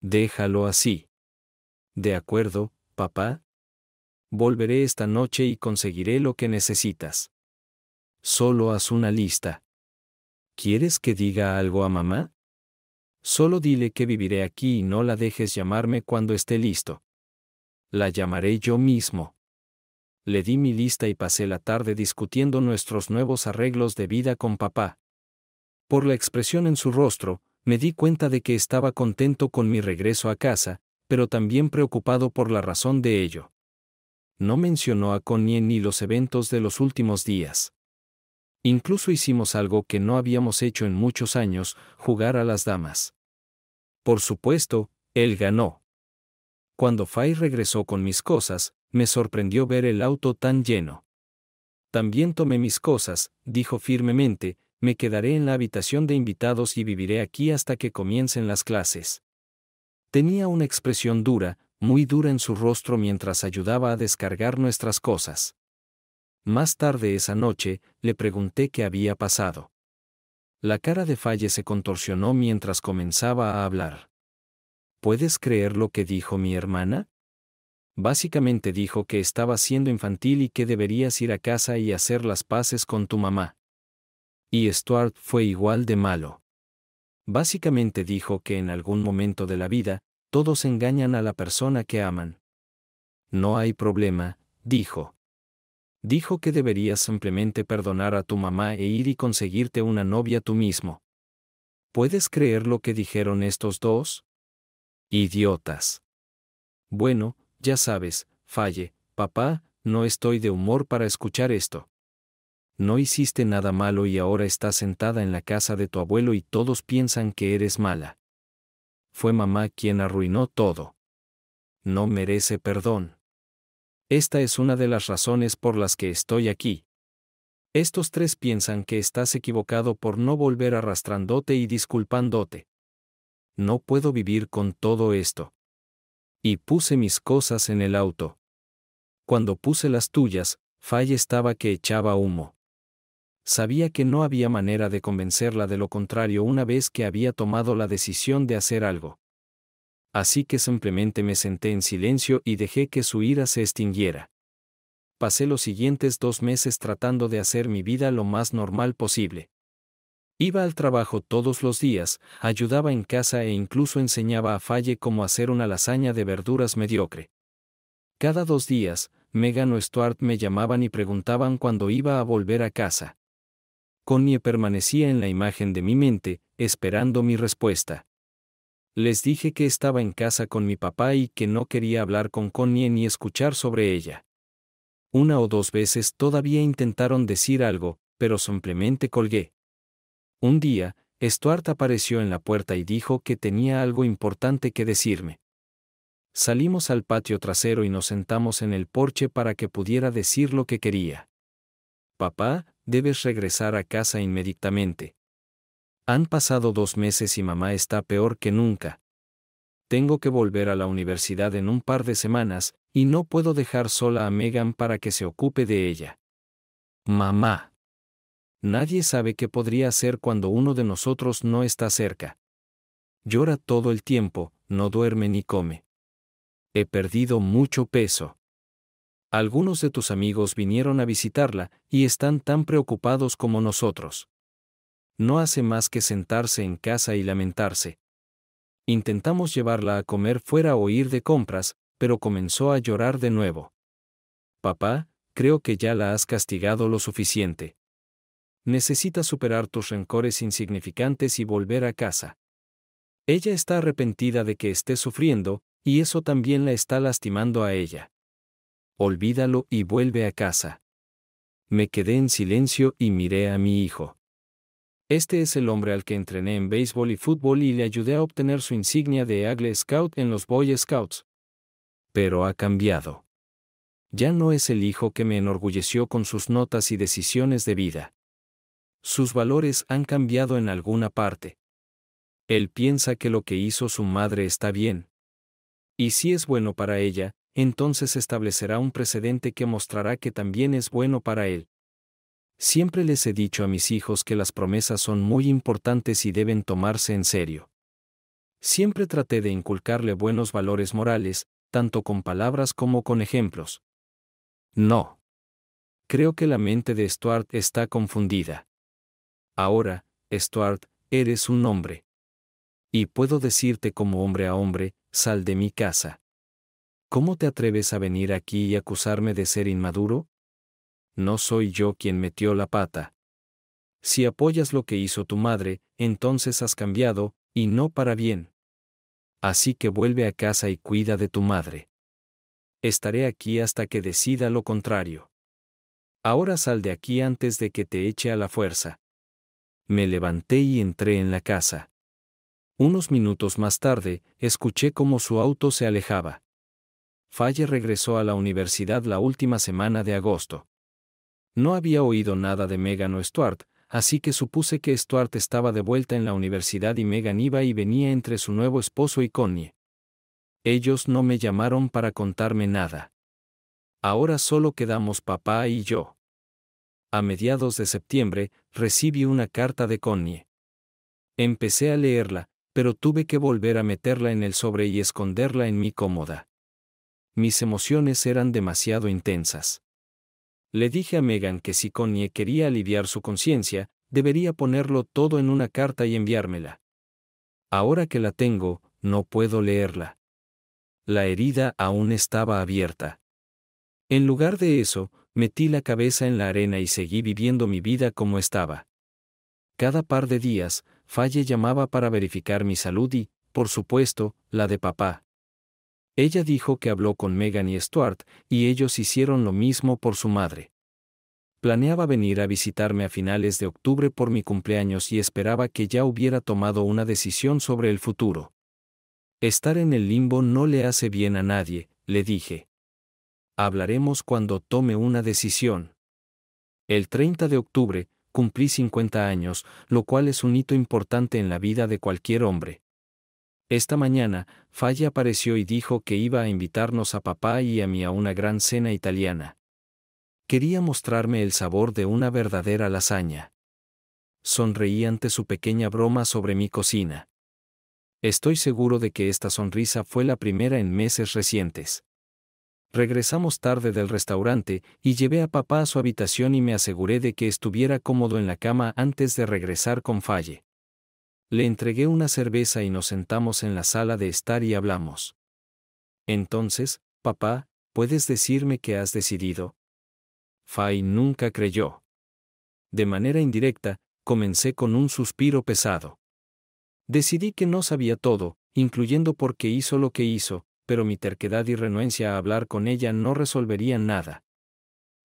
Déjalo así. De acuerdo, papá. Volveré esta noche y conseguiré lo que necesitas. Solo haz una lista. ¿Quieres que diga algo a mamá? Solo dile que viviré aquí y no la dejes llamarme cuando esté listo. La llamaré yo mismo. Le di mi lista y pasé la tarde discutiendo nuestros nuevos arreglos de vida con papá. Por la expresión en su rostro, me di cuenta de que estaba contento con mi regreso a casa, pero también preocupado por la razón de ello. No mencionó a Connie ni los eventos de los últimos días. Incluso hicimos algo que no habíamos hecho en muchos años, jugar a las damas. Por supuesto, él ganó. Cuando Fay regresó con mis cosas, me sorprendió ver el auto tan lleno. También tomé mis cosas, dijo firmemente, me quedaré en la habitación de invitados y viviré aquí hasta que comiencen las clases. Tenía una expresión dura, muy dura en su rostro mientras ayudaba a descargar nuestras cosas. Más tarde esa noche, le pregunté qué había pasado. La cara de Falle se contorsionó mientras comenzaba a hablar. ¿Puedes creer lo que dijo mi hermana? Básicamente dijo que estaba siendo infantil y que deberías ir a casa y hacer las paces con tu mamá. Y Stuart fue igual de malo. Básicamente dijo que en algún momento de la vida, todos engañan a la persona que aman. No hay problema, dijo. Dijo que deberías simplemente perdonar a tu mamá e ir y conseguirte una novia tú mismo. ¿Puedes creer lo que dijeron estos dos? Idiotas. Bueno, ya sabes, falle, papá, no estoy de humor para escuchar esto no hiciste nada malo y ahora estás sentada en la casa de tu abuelo y todos piensan que eres mala. Fue mamá quien arruinó todo. No merece perdón. Esta es una de las razones por las que estoy aquí. Estos tres piensan que estás equivocado por no volver arrastrándote y disculpándote. No puedo vivir con todo esto. Y puse mis cosas en el auto. Cuando puse las tuyas, Faye estaba que echaba humo. Sabía que no había manera de convencerla de lo contrario una vez que había tomado la decisión de hacer algo. Así que simplemente me senté en silencio y dejé que su ira se extinguiera. Pasé los siguientes dos meses tratando de hacer mi vida lo más normal posible. Iba al trabajo todos los días, ayudaba en casa e incluso enseñaba a Falle cómo hacer una lasaña de verduras mediocre. Cada dos días, Megan o Stuart me llamaban y preguntaban cuándo iba a volver a casa. Connie permanecía en la imagen de mi mente, esperando mi respuesta. Les dije que estaba en casa con mi papá y que no quería hablar con Connie ni escuchar sobre ella. Una o dos veces todavía intentaron decir algo, pero simplemente colgué. Un día, Stuart apareció en la puerta y dijo que tenía algo importante que decirme. Salimos al patio trasero y nos sentamos en el porche para que pudiera decir lo que quería. Papá, debes regresar a casa inmediatamente. Han pasado dos meses y mamá está peor que nunca. Tengo que volver a la universidad en un par de semanas, y no puedo dejar sola a Megan para que se ocupe de ella. Mamá. Nadie sabe qué podría hacer cuando uno de nosotros no está cerca. Llora todo el tiempo, no duerme ni come. He perdido mucho peso. Algunos de tus amigos vinieron a visitarla y están tan preocupados como nosotros. No hace más que sentarse en casa y lamentarse. Intentamos llevarla a comer fuera o ir de compras, pero comenzó a llorar de nuevo. Papá, creo que ya la has castigado lo suficiente. Necesitas superar tus rencores insignificantes y volver a casa. Ella está arrepentida de que esté sufriendo, y eso también la está lastimando a ella. Olvídalo y vuelve a casa. Me quedé en silencio y miré a mi hijo. Este es el hombre al que entrené en béisbol y fútbol y le ayudé a obtener su insignia de Eagle Scout en los Boy Scouts. Pero ha cambiado. Ya no es el hijo que me enorgulleció con sus notas y decisiones de vida. Sus valores han cambiado en alguna parte. Él piensa que lo que hizo su madre está bien. Y si es bueno para ella, entonces establecerá un precedente que mostrará que también es bueno para él. Siempre les he dicho a mis hijos que las promesas son muy importantes y deben tomarse en serio. Siempre traté de inculcarle buenos valores morales, tanto con palabras como con ejemplos. No. Creo que la mente de Stuart está confundida. Ahora, Stuart, eres un hombre. Y puedo decirte como hombre a hombre, sal de mi casa. ¿Cómo te atreves a venir aquí y acusarme de ser inmaduro? No soy yo quien metió la pata. Si apoyas lo que hizo tu madre, entonces has cambiado, y no para bien. Así que vuelve a casa y cuida de tu madre. Estaré aquí hasta que decida lo contrario. Ahora sal de aquí antes de que te eche a la fuerza. Me levanté y entré en la casa. Unos minutos más tarde, escuché cómo su auto se alejaba. Falle regresó a la universidad la última semana de agosto. No había oído nada de Megan o Stuart, así que supuse que Stuart estaba de vuelta en la universidad y Megan iba y venía entre su nuevo esposo y Connie. Ellos no me llamaron para contarme nada. Ahora solo quedamos papá y yo. A mediados de septiembre, recibí una carta de Connie. Empecé a leerla, pero tuve que volver a meterla en el sobre y esconderla en mi cómoda. Mis emociones eran demasiado intensas. Le dije a Megan que si Connie quería aliviar su conciencia, debería ponerlo todo en una carta y enviármela. Ahora que la tengo, no puedo leerla. La herida aún estaba abierta. En lugar de eso, metí la cabeza en la arena y seguí viviendo mi vida como estaba. Cada par de días, Falle llamaba para verificar mi salud y, por supuesto, la de papá. Ella dijo que habló con Megan y Stuart, y ellos hicieron lo mismo por su madre. Planeaba venir a visitarme a finales de octubre por mi cumpleaños y esperaba que ya hubiera tomado una decisión sobre el futuro. Estar en el limbo no le hace bien a nadie, le dije. Hablaremos cuando tome una decisión. El 30 de octubre, cumplí 50 años, lo cual es un hito importante en la vida de cualquier hombre. Esta mañana, Falle apareció y dijo que iba a invitarnos a papá y a mí a una gran cena italiana. Quería mostrarme el sabor de una verdadera lasaña. Sonreí ante su pequeña broma sobre mi cocina. Estoy seguro de que esta sonrisa fue la primera en meses recientes. Regresamos tarde del restaurante y llevé a papá a su habitación y me aseguré de que estuviera cómodo en la cama antes de regresar con Falle. Le entregué una cerveza y nos sentamos en la sala de estar y hablamos. Entonces, papá, ¿puedes decirme qué has decidido? Fay nunca creyó. De manera indirecta, comencé con un suspiro pesado. Decidí que no sabía todo, incluyendo por qué hizo lo que hizo, pero mi terquedad y renuencia a hablar con ella no resolverían nada.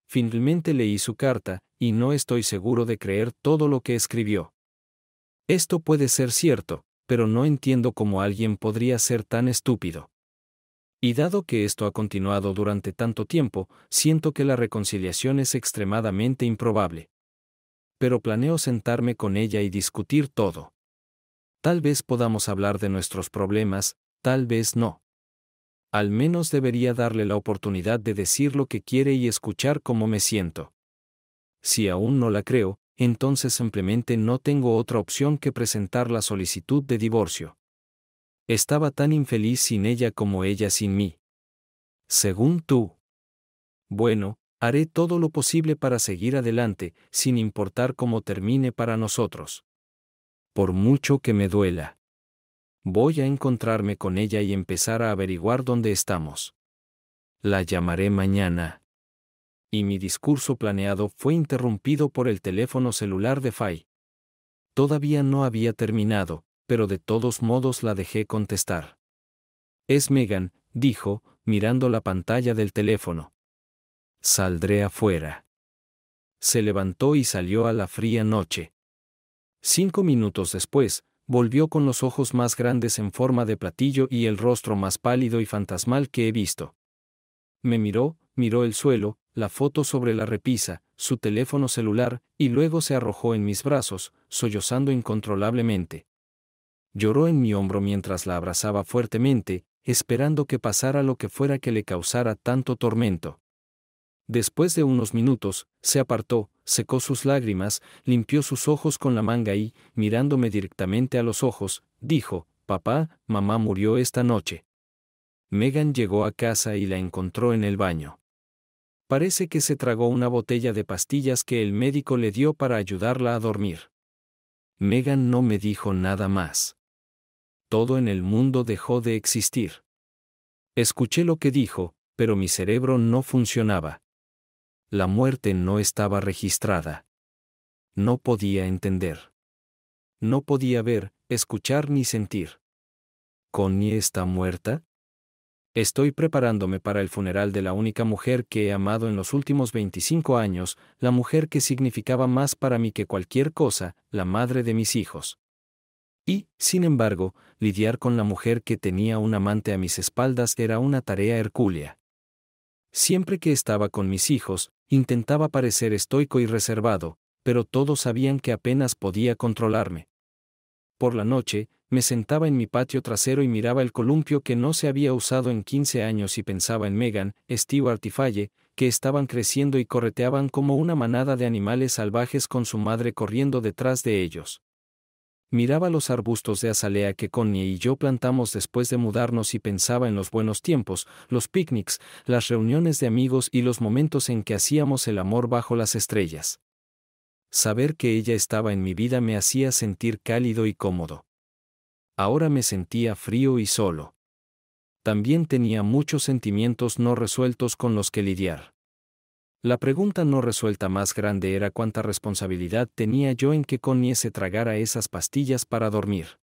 Finalmente leí su carta, y no estoy seguro de creer todo lo que escribió. Esto puede ser cierto, pero no entiendo cómo alguien podría ser tan estúpido. Y dado que esto ha continuado durante tanto tiempo, siento que la reconciliación es extremadamente improbable. Pero planeo sentarme con ella y discutir todo. Tal vez podamos hablar de nuestros problemas, tal vez no. Al menos debería darle la oportunidad de decir lo que quiere y escuchar cómo me siento. Si aún no la creo, entonces simplemente no tengo otra opción que presentar la solicitud de divorcio. Estaba tan infeliz sin ella como ella sin mí. Según tú. Bueno, haré todo lo posible para seguir adelante, sin importar cómo termine para nosotros. Por mucho que me duela. Voy a encontrarme con ella y empezar a averiguar dónde estamos. La llamaré mañana. Y mi discurso planeado fue interrumpido por el teléfono celular de Fay. Todavía no había terminado, pero de todos modos la dejé contestar. Es Megan, dijo, mirando la pantalla del teléfono. Saldré afuera. Se levantó y salió a la fría noche. Cinco minutos después, volvió con los ojos más grandes en forma de platillo y el rostro más pálido y fantasmal que he visto. Me miró, miró el suelo, la foto sobre la repisa, su teléfono celular, y luego se arrojó en mis brazos, sollozando incontrolablemente. Lloró en mi hombro mientras la abrazaba fuertemente, esperando que pasara lo que fuera que le causara tanto tormento. Después de unos minutos, se apartó, secó sus lágrimas, limpió sus ojos con la manga y, mirándome directamente a los ojos, dijo, Papá, mamá murió esta noche. Megan llegó a casa y la encontró en el baño. Parece que se tragó una botella de pastillas que el médico le dio para ayudarla a dormir. Megan no me dijo nada más. Todo en el mundo dejó de existir. Escuché lo que dijo, pero mi cerebro no funcionaba la muerte no estaba registrada. No podía entender. No podía ver, escuchar ni sentir. ¿Connie está muerta? Estoy preparándome para el funeral de la única mujer que he amado en los últimos 25 años, la mujer que significaba más para mí que cualquier cosa, la madre de mis hijos. Y, sin embargo, lidiar con la mujer que tenía un amante a mis espaldas era una tarea hercúlea. Siempre que estaba con mis hijos, intentaba parecer estoico y reservado, pero todos sabían que apenas podía controlarme. Por la noche, me sentaba en mi patio trasero y miraba el columpio que no se había usado en 15 años y pensaba en Megan, Stewart y Falle, que estaban creciendo y correteaban como una manada de animales salvajes con su madre corriendo detrás de ellos. Miraba los arbustos de azalea que Connie y yo plantamos después de mudarnos y pensaba en los buenos tiempos, los picnics, las reuniones de amigos y los momentos en que hacíamos el amor bajo las estrellas. Saber que ella estaba en mi vida me hacía sentir cálido y cómodo. Ahora me sentía frío y solo. También tenía muchos sentimientos no resueltos con los que lidiar. La pregunta no resuelta más grande era cuánta responsabilidad tenía yo en que Connie se tragara esas pastillas para dormir.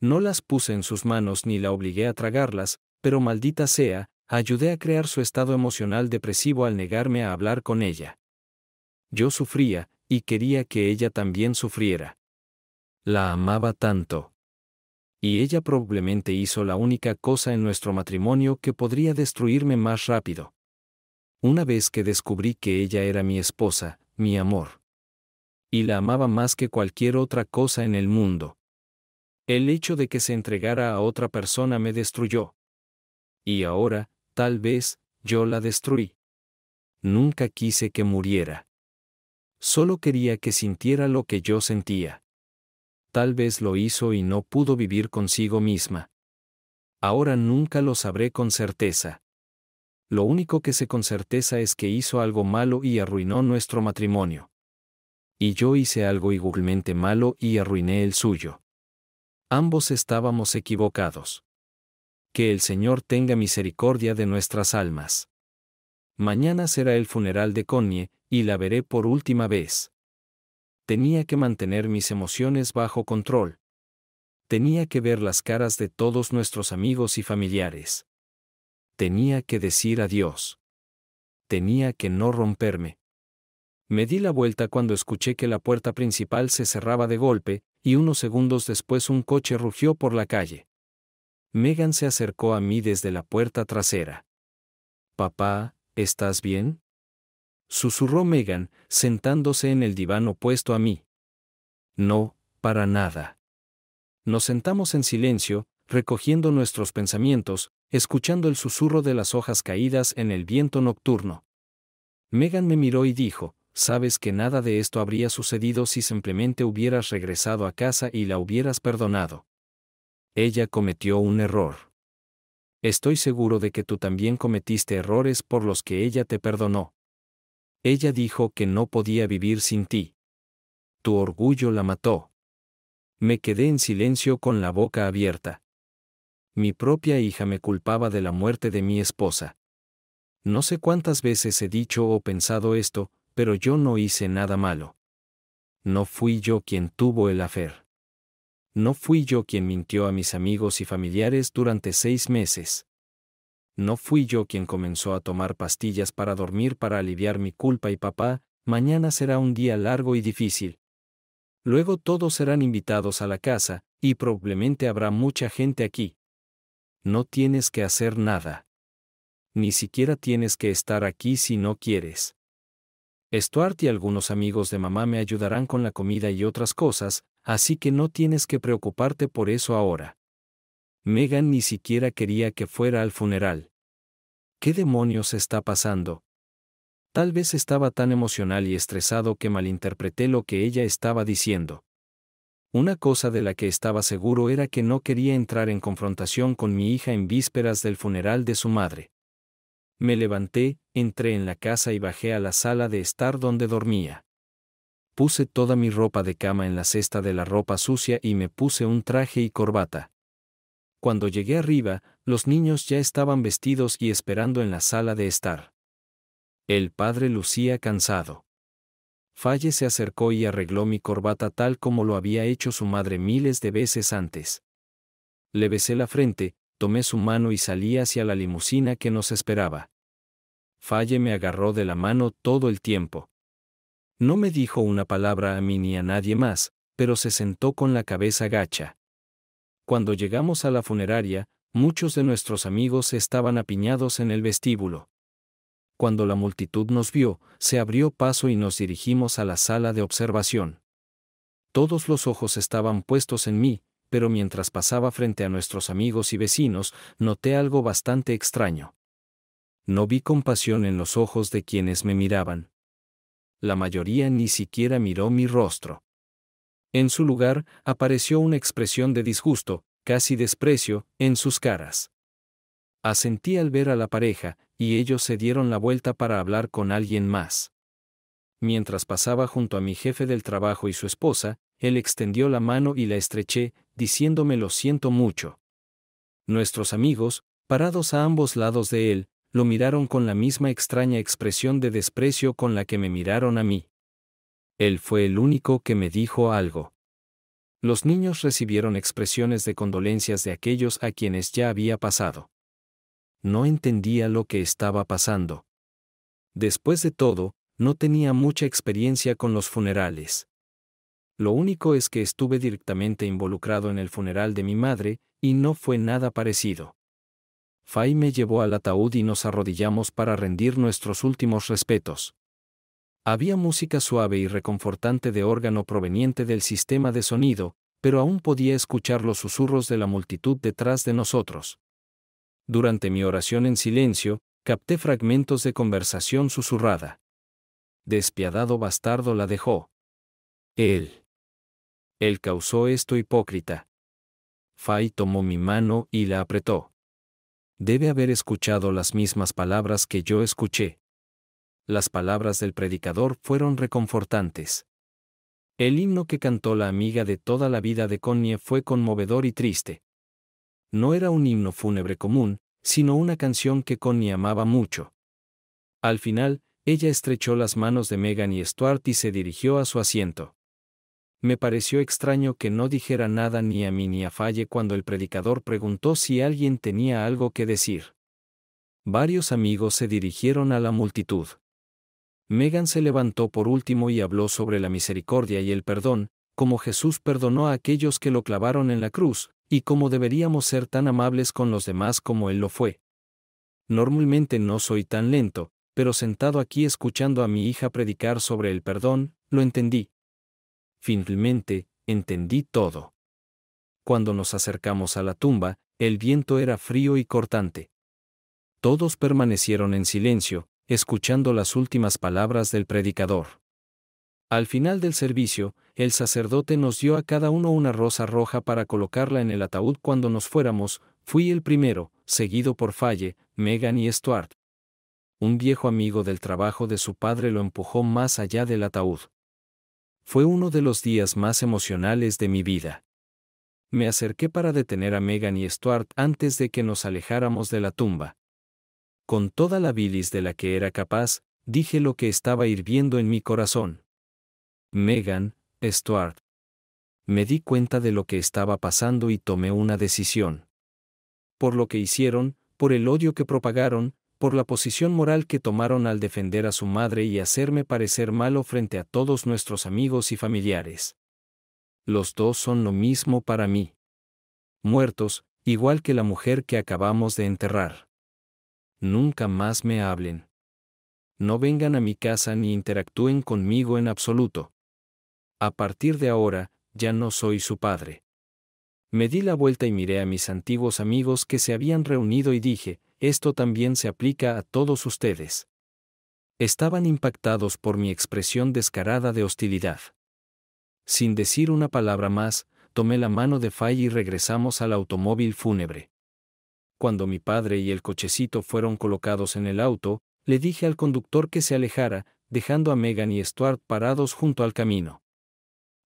No las puse en sus manos ni la obligué a tragarlas, pero maldita sea, ayudé a crear su estado emocional depresivo al negarme a hablar con ella. Yo sufría, y quería que ella también sufriera. La amaba tanto. Y ella probablemente hizo la única cosa en nuestro matrimonio que podría destruirme más rápido una vez que descubrí que ella era mi esposa, mi amor. Y la amaba más que cualquier otra cosa en el mundo. El hecho de que se entregara a otra persona me destruyó. Y ahora, tal vez, yo la destruí. Nunca quise que muriera. Solo quería que sintiera lo que yo sentía. Tal vez lo hizo y no pudo vivir consigo misma. Ahora nunca lo sabré con certeza. Lo único que sé con certeza es que hizo algo malo y arruinó nuestro matrimonio. Y yo hice algo igualmente malo y arruiné el suyo. Ambos estábamos equivocados. Que el Señor tenga misericordia de nuestras almas. Mañana será el funeral de Connie, y la veré por última vez. Tenía que mantener mis emociones bajo control. Tenía que ver las caras de todos nuestros amigos y familiares. Tenía que decir adiós. Tenía que no romperme. Me di la vuelta cuando escuché que la puerta principal se cerraba de golpe, y unos segundos después un coche rugió por la calle. Megan se acercó a mí desde la puerta trasera. Papá, ¿estás bien? Susurró Megan, sentándose en el diván opuesto a mí. No, para nada. Nos sentamos en silencio, recogiendo nuestros pensamientos, escuchando el susurro de las hojas caídas en el viento nocturno. Megan me miró y dijo, sabes que nada de esto habría sucedido si simplemente hubieras regresado a casa y la hubieras perdonado. Ella cometió un error. Estoy seguro de que tú también cometiste errores por los que ella te perdonó. Ella dijo que no podía vivir sin ti. Tu orgullo la mató. Me quedé en silencio con la boca abierta. Mi propia hija me culpaba de la muerte de mi esposa. No sé cuántas veces he dicho o pensado esto, pero yo no hice nada malo. No fui yo quien tuvo el afer. No fui yo quien mintió a mis amigos y familiares durante seis meses. No fui yo quien comenzó a tomar pastillas para dormir para aliviar mi culpa y papá, mañana será un día largo y difícil. Luego todos serán invitados a la casa, y probablemente habrá mucha gente aquí no tienes que hacer nada. Ni siquiera tienes que estar aquí si no quieres. Stuart y algunos amigos de mamá me ayudarán con la comida y otras cosas, así que no tienes que preocuparte por eso ahora. Megan ni siquiera quería que fuera al funeral. ¿Qué demonios está pasando? Tal vez estaba tan emocional y estresado que malinterpreté lo que ella estaba diciendo. Una cosa de la que estaba seguro era que no quería entrar en confrontación con mi hija en vísperas del funeral de su madre. Me levanté, entré en la casa y bajé a la sala de estar donde dormía. Puse toda mi ropa de cama en la cesta de la ropa sucia y me puse un traje y corbata. Cuando llegué arriba, los niños ya estaban vestidos y esperando en la sala de estar. El padre lucía cansado. Falle se acercó y arregló mi corbata tal como lo había hecho su madre miles de veces antes. Le besé la frente, tomé su mano y salí hacia la limusina que nos esperaba. Falle me agarró de la mano todo el tiempo. No me dijo una palabra a mí ni a nadie más, pero se sentó con la cabeza gacha. Cuando llegamos a la funeraria, muchos de nuestros amigos estaban apiñados en el vestíbulo. Cuando la multitud nos vio, se abrió paso y nos dirigimos a la sala de observación. Todos los ojos estaban puestos en mí, pero mientras pasaba frente a nuestros amigos y vecinos, noté algo bastante extraño. No vi compasión en los ojos de quienes me miraban. La mayoría ni siquiera miró mi rostro. En su lugar, apareció una expresión de disgusto, casi desprecio, en sus caras. Asentí al ver a la pareja, y ellos se dieron la vuelta para hablar con alguien más. Mientras pasaba junto a mi jefe del trabajo y su esposa, él extendió la mano y la estreché, diciéndome lo siento mucho. Nuestros amigos, parados a ambos lados de él, lo miraron con la misma extraña expresión de desprecio con la que me miraron a mí. Él fue el único que me dijo algo. Los niños recibieron expresiones de condolencias de aquellos a quienes ya había pasado no entendía lo que estaba pasando. Después de todo, no tenía mucha experiencia con los funerales. Lo único es que estuve directamente involucrado en el funeral de mi madre, y no fue nada parecido. Fay me llevó al ataúd y nos arrodillamos para rendir nuestros últimos respetos. Había música suave y reconfortante de órgano proveniente del sistema de sonido, pero aún podía escuchar los susurros de la multitud detrás de nosotros. Durante mi oración en silencio, capté fragmentos de conversación susurrada. Despiadado bastardo la dejó. Él. Él causó esto hipócrita. Fay tomó mi mano y la apretó. Debe haber escuchado las mismas palabras que yo escuché. Las palabras del predicador fueron reconfortantes. El himno que cantó la amiga de toda la vida de Connie fue conmovedor y triste. No era un himno fúnebre común, sino una canción que Connie amaba mucho. Al final, ella estrechó las manos de Megan y Stuart y se dirigió a su asiento. Me pareció extraño que no dijera nada ni a mí ni a Falle cuando el predicador preguntó si alguien tenía algo que decir. Varios amigos se dirigieron a la multitud. Megan se levantó por último y habló sobre la misericordia y el perdón, como Jesús perdonó a aquellos que lo clavaron en la cruz, y cómo deberíamos ser tan amables con los demás como Él lo fue. Normalmente no soy tan lento, pero sentado aquí escuchando a mi hija predicar sobre el perdón, lo entendí. Finalmente, entendí todo. Cuando nos acercamos a la tumba, el viento era frío y cortante. Todos permanecieron en silencio, escuchando las últimas palabras del predicador. Al final del servicio, el sacerdote nos dio a cada uno una rosa roja para colocarla en el ataúd cuando nos fuéramos, fui el primero, seguido por Falle, Megan y Stuart. Un viejo amigo del trabajo de su padre lo empujó más allá del ataúd. Fue uno de los días más emocionales de mi vida. Me acerqué para detener a Megan y Stuart antes de que nos alejáramos de la tumba. Con toda la bilis de la que era capaz, dije lo que estaba hirviendo en mi corazón. Megan, Stuart. Me di cuenta de lo que estaba pasando y tomé una decisión. Por lo que hicieron, por el odio que propagaron, por la posición moral que tomaron al defender a su madre y hacerme parecer malo frente a todos nuestros amigos y familiares. Los dos son lo mismo para mí. Muertos, igual que la mujer que acabamos de enterrar nunca más me hablen. No vengan a mi casa ni interactúen conmigo en absoluto. A partir de ahora, ya no soy su padre. Me di la vuelta y miré a mis antiguos amigos que se habían reunido y dije, esto también se aplica a todos ustedes. Estaban impactados por mi expresión descarada de hostilidad. Sin decir una palabra más, tomé la mano de Fay y regresamos al automóvil fúnebre. Cuando mi padre y el cochecito fueron colocados en el auto, le dije al conductor que se alejara, dejando a Megan y Stuart parados junto al camino.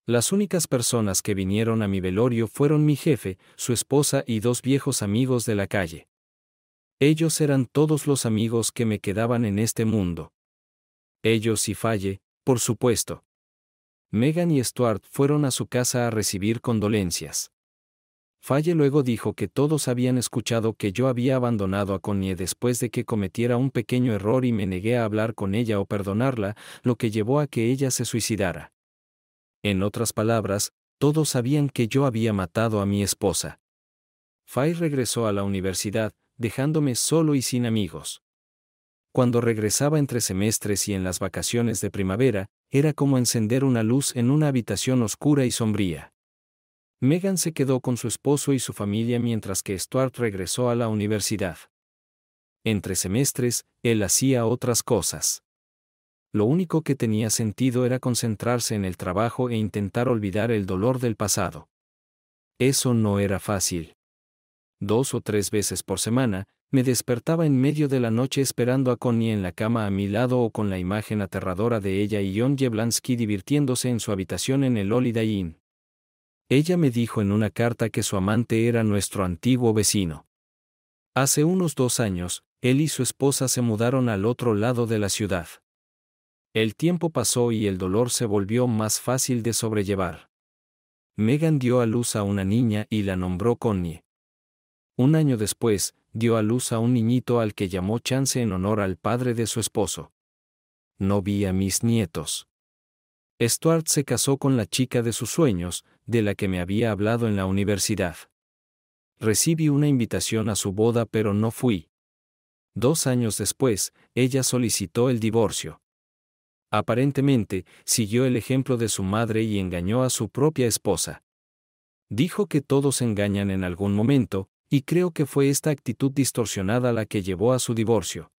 Las únicas personas que vinieron a mi velorio fueron mi jefe, su esposa y dos viejos amigos de la calle. Ellos eran todos los amigos que me quedaban en este mundo. Ellos y Falle, por supuesto. Megan y Stuart fueron a su casa a recibir condolencias. Falle luego dijo que todos habían escuchado que yo había abandonado a Connie después de que cometiera un pequeño error y me negué a hablar con ella o perdonarla, lo que llevó a que ella se suicidara. En otras palabras, todos sabían que yo había matado a mi esposa. Fay regresó a la universidad, dejándome solo y sin amigos. Cuando regresaba entre semestres y en las vacaciones de primavera, era como encender una luz en una habitación oscura y sombría. Megan se quedó con su esposo y su familia mientras que Stuart regresó a la universidad. Entre semestres, él hacía otras cosas. Lo único que tenía sentido era concentrarse en el trabajo e intentar olvidar el dolor del pasado. Eso no era fácil. Dos o tres veces por semana, me despertaba en medio de la noche esperando a Connie en la cama a mi lado o con la imagen aterradora de ella y John Jeblansky divirtiéndose en su habitación en el Holiday Inn. Ella me dijo en una carta que su amante era nuestro antiguo vecino. Hace unos dos años, él y su esposa se mudaron al otro lado de la ciudad. El tiempo pasó y el dolor se volvió más fácil de sobrellevar. Megan dio a luz a una niña y la nombró Connie. Un año después, dio a luz a un niñito al que llamó Chance en honor al padre de su esposo. No vi a mis nietos. Stuart se casó con la chica de sus sueños, de la que me había hablado en la universidad. Recibí una invitación a su boda pero no fui. Dos años después, ella solicitó el divorcio. Aparentemente, siguió el ejemplo de su madre y engañó a su propia esposa. Dijo que todos engañan en algún momento, y creo que fue esta actitud distorsionada la que llevó a su divorcio.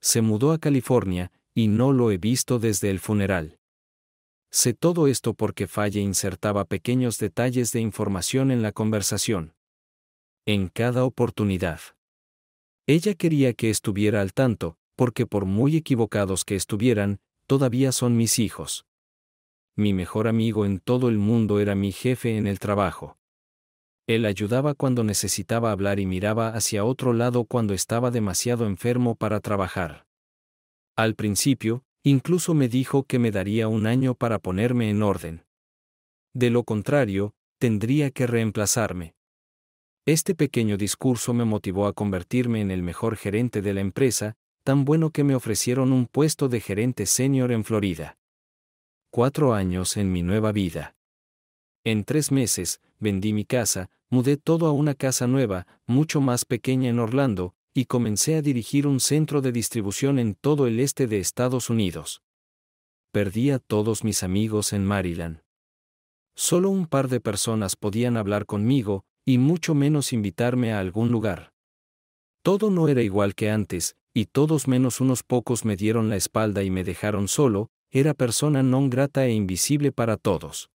Se mudó a California, y no lo he visto desde el funeral. Sé todo esto porque Falle insertaba pequeños detalles de información en la conversación. En cada oportunidad. Ella quería que estuviera al tanto, porque por muy equivocados que estuvieran, todavía son mis hijos. Mi mejor amigo en todo el mundo era mi jefe en el trabajo. Él ayudaba cuando necesitaba hablar y miraba hacia otro lado cuando estaba demasiado enfermo para trabajar. Al principio, incluso me dijo que me daría un año para ponerme en orden. De lo contrario, tendría que reemplazarme. Este pequeño discurso me motivó a convertirme en el mejor gerente de la empresa, tan bueno que me ofrecieron un puesto de gerente senior en Florida. Cuatro años en mi nueva vida. En tres meses, vendí mi casa, mudé todo a una casa nueva, mucho más pequeña en Orlando, y comencé a dirigir un centro de distribución en todo el este de Estados Unidos. Perdí a todos mis amigos en Maryland. Solo un par de personas podían hablar conmigo, y mucho menos invitarme a algún lugar. Todo no era igual que antes, y todos menos unos pocos me dieron la espalda y me dejaron solo, era persona non grata e invisible para todos.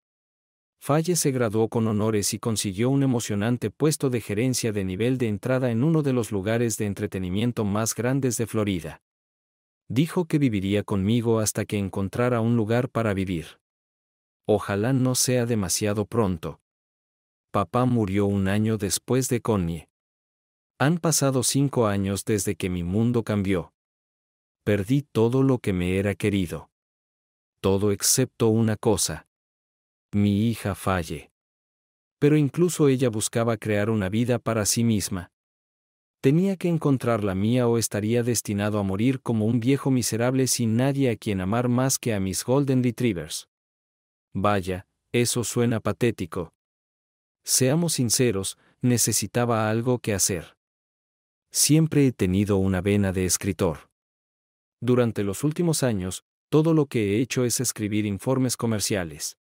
Falle se graduó con honores y consiguió un emocionante puesto de gerencia de nivel de entrada en uno de los lugares de entretenimiento más grandes de Florida. Dijo que viviría conmigo hasta que encontrara un lugar para vivir. Ojalá no sea demasiado pronto. Papá murió un año después de Connie. Han pasado cinco años desde que mi mundo cambió. Perdí todo lo que me era querido. Todo excepto una cosa. Mi hija falle. Pero incluso ella buscaba crear una vida para sí misma. Tenía que encontrar la mía o estaría destinado a morir como un viejo miserable sin nadie a quien amar más que a mis Golden Retrievers. Vaya, eso suena patético, Seamos sinceros, necesitaba algo que hacer. Siempre he tenido una vena de escritor. Durante los últimos años, todo lo que he hecho es escribir informes comerciales.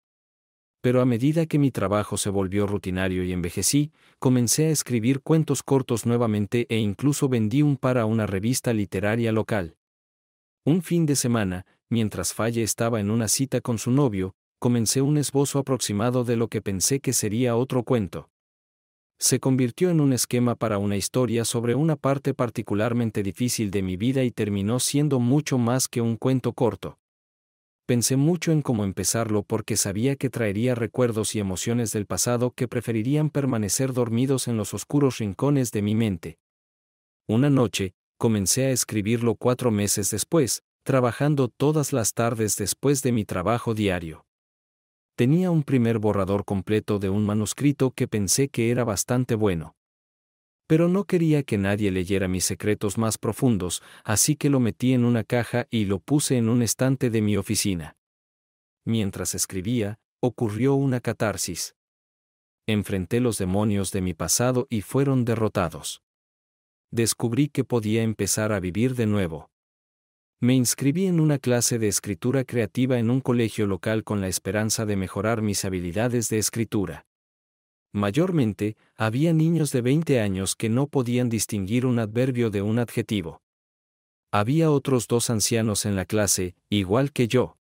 Pero a medida que mi trabajo se volvió rutinario y envejecí, comencé a escribir cuentos cortos nuevamente e incluso vendí un para una revista literaria local. Un fin de semana, mientras Falle estaba en una cita con su novio, comencé un esbozo aproximado de lo que pensé que sería otro cuento. Se convirtió en un esquema para una historia sobre una parte particularmente difícil de mi vida y terminó siendo mucho más que un cuento corto. Pensé mucho en cómo empezarlo porque sabía que traería recuerdos y emociones del pasado que preferirían permanecer dormidos en los oscuros rincones de mi mente. Una noche, comencé a escribirlo cuatro meses después, trabajando todas las tardes después de mi trabajo diario. Tenía un primer borrador completo de un manuscrito que pensé que era bastante bueno. Pero no quería que nadie leyera mis secretos más profundos, así que lo metí en una caja y lo puse en un estante de mi oficina. Mientras escribía, ocurrió una catarsis. Enfrenté los demonios de mi pasado y fueron derrotados. Descubrí que podía empezar a vivir de nuevo. Me inscribí en una clase de escritura creativa en un colegio local con la esperanza de mejorar mis habilidades de escritura. Mayormente, había niños de 20 años que no podían distinguir un adverbio de un adjetivo. Había otros dos ancianos en la clase, igual que yo.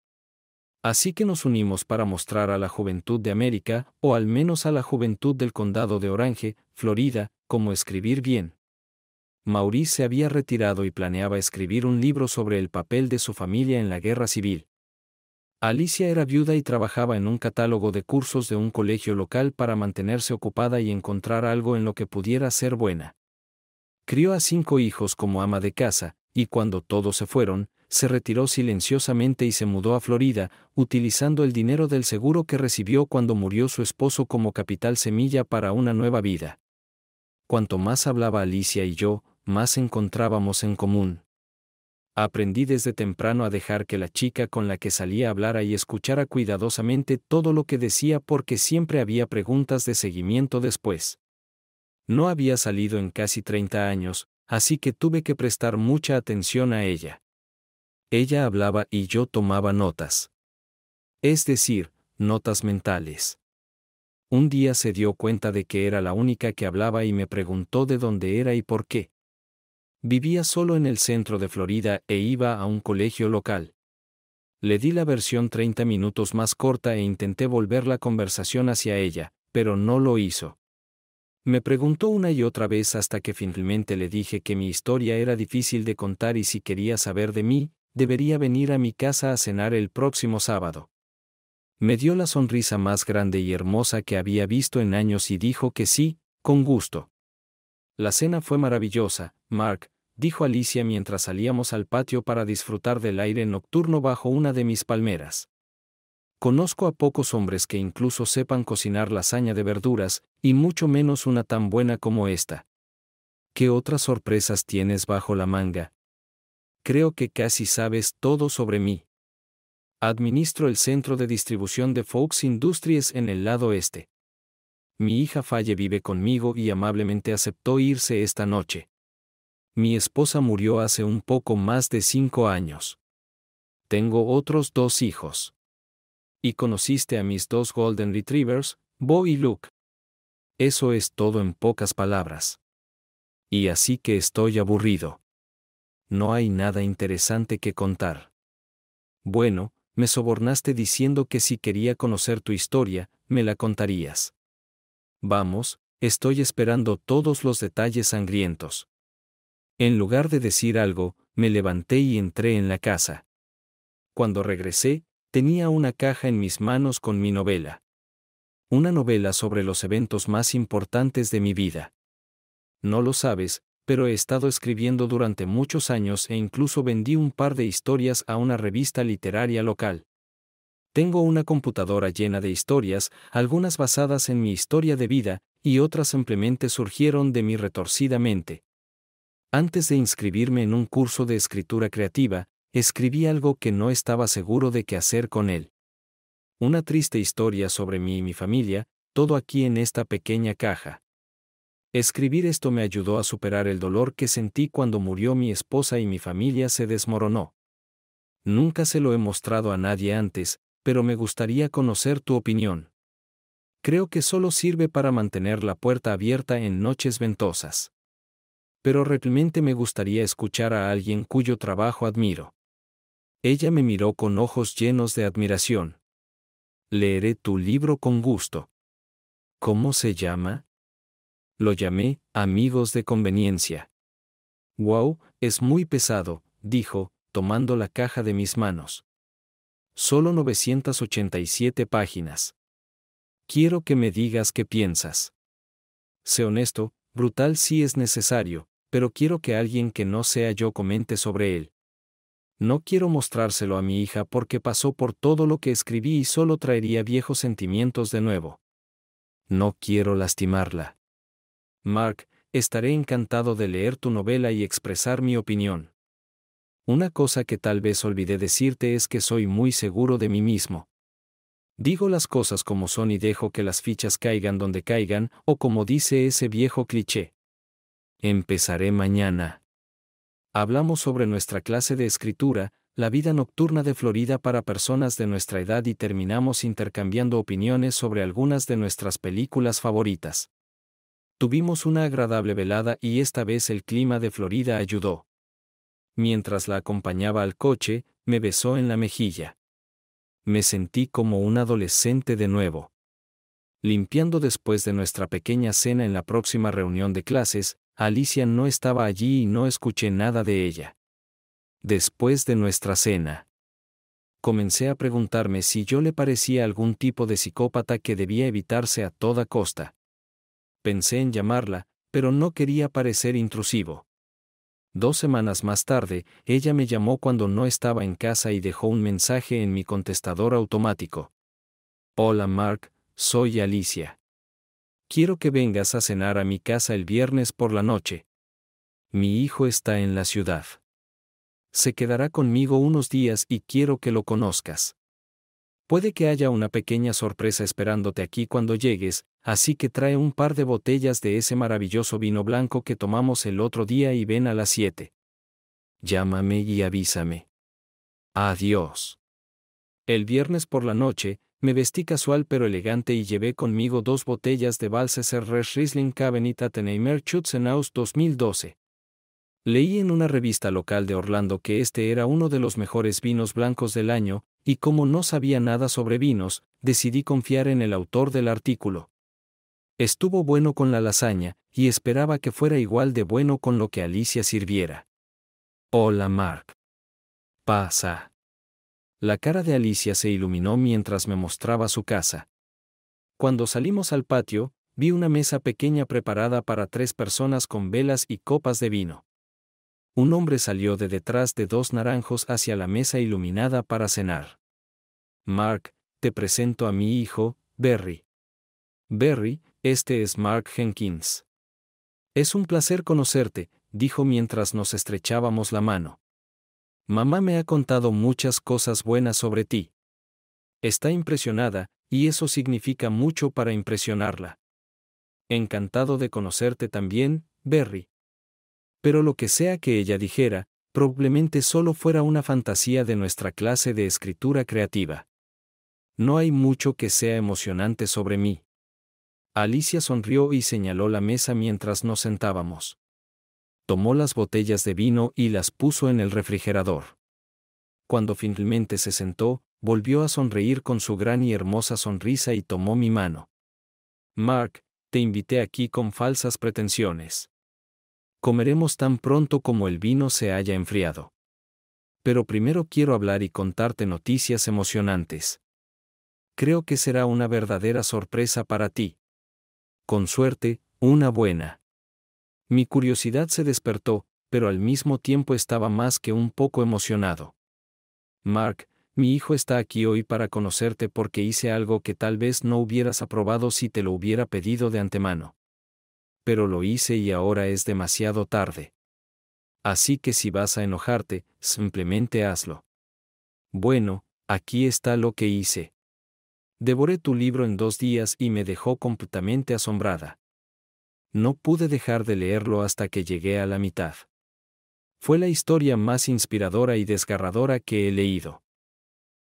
Así que nos unimos para mostrar a la juventud de América, o al menos a la juventud del condado de Orange, Florida, cómo escribir bien. Maurice se había retirado y planeaba escribir un libro sobre el papel de su familia en la guerra civil. Alicia era viuda y trabajaba en un catálogo de cursos de un colegio local para mantenerse ocupada y encontrar algo en lo que pudiera ser buena. Crió a cinco hijos como ama de casa, y cuando todos se fueron, se retiró silenciosamente y se mudó a Florida, utilizando el dinero del seguro que recibió cuando murió su esposo como capital semilla para una nueva vida. Cuanto más hablaba Alicia y yo, más encontrábamos en común. Aprendí desde temprano a dejar que la chica con la que salía hablara y escuchara cuidadosamente todo lo que decía porque siempre había preguntas de seguimiento después. No había salido en casi 30 años, así que tuve que prestar mucha atención a ella. Ella hablaba y yo tomaba notas. Es decir, notas mentales. Un día se dio cuenta de que era la única que hablaba y me preguntó de dónde era y por qué. Vivía solo en el centro de Florida e iba a un colegio local. Le di la versión 30 minutos más corta e intenté volver la conversación hacia ella, pero no lo hizo. Me preguntó una y otra vez hasta que finalmente le dije que mi historia era difícil de contar y si quería saber de mí, debería venir a mi casa a cenar el próximo sábado. Me dio la sonrisa más grande y hermosa que había visto en años y dijo que sí, con gusto. La cena fue maravillosa, Mark, dijo Alicia mientras salíamos al patio para disfrutar del aire nocturno bajo una de mis palmeras. Conozco a pocos hombres que incluso sepan cocinar lasaña de verduras, y mucho menos una tan buena como esta. ¿Qué otras sorpresas tienes bajo la manga? Creo que casi sabes todo sobre mí. Administro el centro de distribución de Fox Industries en el lado este. Mi hija Falle vive conmigo y amablemente aceptó irse esta noche. Mi esposa murió hace un poco más de cinco años. Tengo otros dos hijos y conociste a mis dos Golden Retrievers, Bo y Luke. Eso es todo en pocas palabras. Y así que estoy aburrido. No hay nada interesante que contar. Bueno, me sobornaste diciendo que si quería conocer tu historia, me la contarías. Vamos, estoy esperando todos los detalles sangrientos. En lugar de decir algo, me levanté y entré en la casa. Cuando regresé, tenía una caja en mis manos con mi novela. Una novela sobre los eventos más importantes de mi vida. No lo sabes, pero he estado escribiendo durante muchos años e incluso vendí un par de historias a una revista literaria local. Tengo una computadora llena de historias, algunas basadas en mi historia de vida, y otras simplemente surgieron de mi retorcida mente. Antes de inscribirme en un curso de escritura creativa, escribí algo que no estaba seguro de qué hacer con él. Una triste historia sobre mí y mi familia, todo aquí en esta pequeña caja. Escribir esto me ayudó a superar el dolor que sentí cuando murió mi esposa y mi familia se desmoronó. Nunca se lo he mostrado a nadie antes, pero me gustaría conocer tu opinión. Creo que solo sirve para mantener la puerta abierta en noches ventosas. Pero realmente me gustaría escuchar a alguien cuyo trabajo admiro. Ella me miró con ojos llenos de admiración. Leeré tu libro con gusto. ¿Cómo se llama? Lo llamé, Amigos de Conveniencia. Wow, es muy pesado, dijo, tomando la caja de mis manos. Solo 987 páginas. Quiero que me digas qué piensas. Sé honesto, brutal si es necesario, pero quiero que alguien que no sea yo comente sobre él. No quiero mostrárselo a mi hija porque pasó por todo lo que escribí y solo traería viejos sentimientos de nuevo. No quiero lastimarla. Mark, estaré encantado de leer tu novela y expresar mi opinión. Una cosa que tal vez olvidé decirte es que soy muy seguro de mí mismo. Digo las cosas como son y dejo que las fichas caigan donde caigan, o como dice ese viejo cliché. Empezaré mañana. Hablamos sobre nuestra clase de escritura, la vida nocturna de Florida para personas de nuestra edad y terminamos intercambiando opiniones sobre algunas de nuestras películas favoritas. Tuvimos una agradable velada y esta vez el clima de Florida ayudó. Mientras la acompañaba al coche, me besó en la mejilla. Me sentí como un adolescente de nuevo. Limpiando después de nuestra pequeña cena en la próxima reunión de clases, Alicia no estaba allí y no escuché nada de ella. Después de nuestra cena, comencé a preguntarme si yo le parecía algún tipo de psicópata que debía evitarse a toda costa. Pensé en llamarla, pero no quería parecer intrusivo. Dos semanas más tarde, ella me llamó cuando no estaba en casa y dejó un mensaje en mi contestador automático. Hola Mark, soy Alicia. Quiero que vengas a cenar a mi casa el viernes por la noche. Mi hijo está en la ciudad. Se quedará conmigo unos días y quiero que lo conozcas. Puede que haya una pequeña sorpresa esperándote aquí cuando llegues, así que trae un par de botellas de ese maravilloso vino blanco que tomamos el otro día y ven a las siete. Llámame y avísame. Adiós. El viernes por la noche, me vestí casual pero elegante y llevé conmigo dos botellas de Balseser Riesling Cabernet Attenheimer Schützenhaus 2012. Leí en una revista local de Orlando que este era uno de los mejores vinos blancos del año, y como no sabía nada sobre vinos, decidí confiar en el autor del artículo. Estuvo bueno con la lasaña, y esperaba que fuera igual de bueno con lo que Alicia sirviera. Hola, Mark. Pasa. La cara de Alicia se iluminó mientras me mostraba su casa. Cuando salimos al patio, vi una mesa pequeña preparada para tres personas con velas y copas de vino. Un hombre salió de detrás de dos naranjos hacia la mesa iluminada para cenar. Mark, te presento a mi hijo, Berry. Berry, este es Mark Jenkins. Es un placer conocerte, dijo mientras nos estrechábamos la mano. Mamá me ha contado muchas cosas buenas sobre ti. Está impresionada, y eso significa mucho para impresionarla. Encantado de conocerte también, Berry. Pero lo que sea que ella dijera, probablemente solo fuera una fantasía de nuestra clase de escritura creativa. No hay mucho que sea emocionante sobre mí. Alicia sonrió y señaló la mesa mientras nos sentábamos. Tomó las botellas de vino y las puso en el refrigerador. Cuando finalmente se sentó, volvió a sonreír con su gran y hermosa sonrisa y tomó mi mano. Mark, te invité aquí con falsas pretensiones. Comeremos tan pronto como el vino se haya enfriado. Pero primero quiero hablar y contarte noticias emocionantes. Creo que será una verdadera sorpresa para ti con suerte, una buena. Mi curiosidad se despertó, pero al mismo tiempo estaba más que un poco emocionado. Mark, mi hijo está aquí hoy para conocerte porque hice algo que tal vez no hubieras aprobado si te lo hubiera pedido de antemano. Pero lo hice y ahora es demasiado tarde. Así que si vas a enojarte, simplemente hazlo. Bueno, aquí está lo que hice. Devoré tu libro en dos días y me dejó completamente asombrada. No pude dejar de leerlo hasta que llegué a la mitad. Fue la historia más inspiradora y desgarradora que he leído.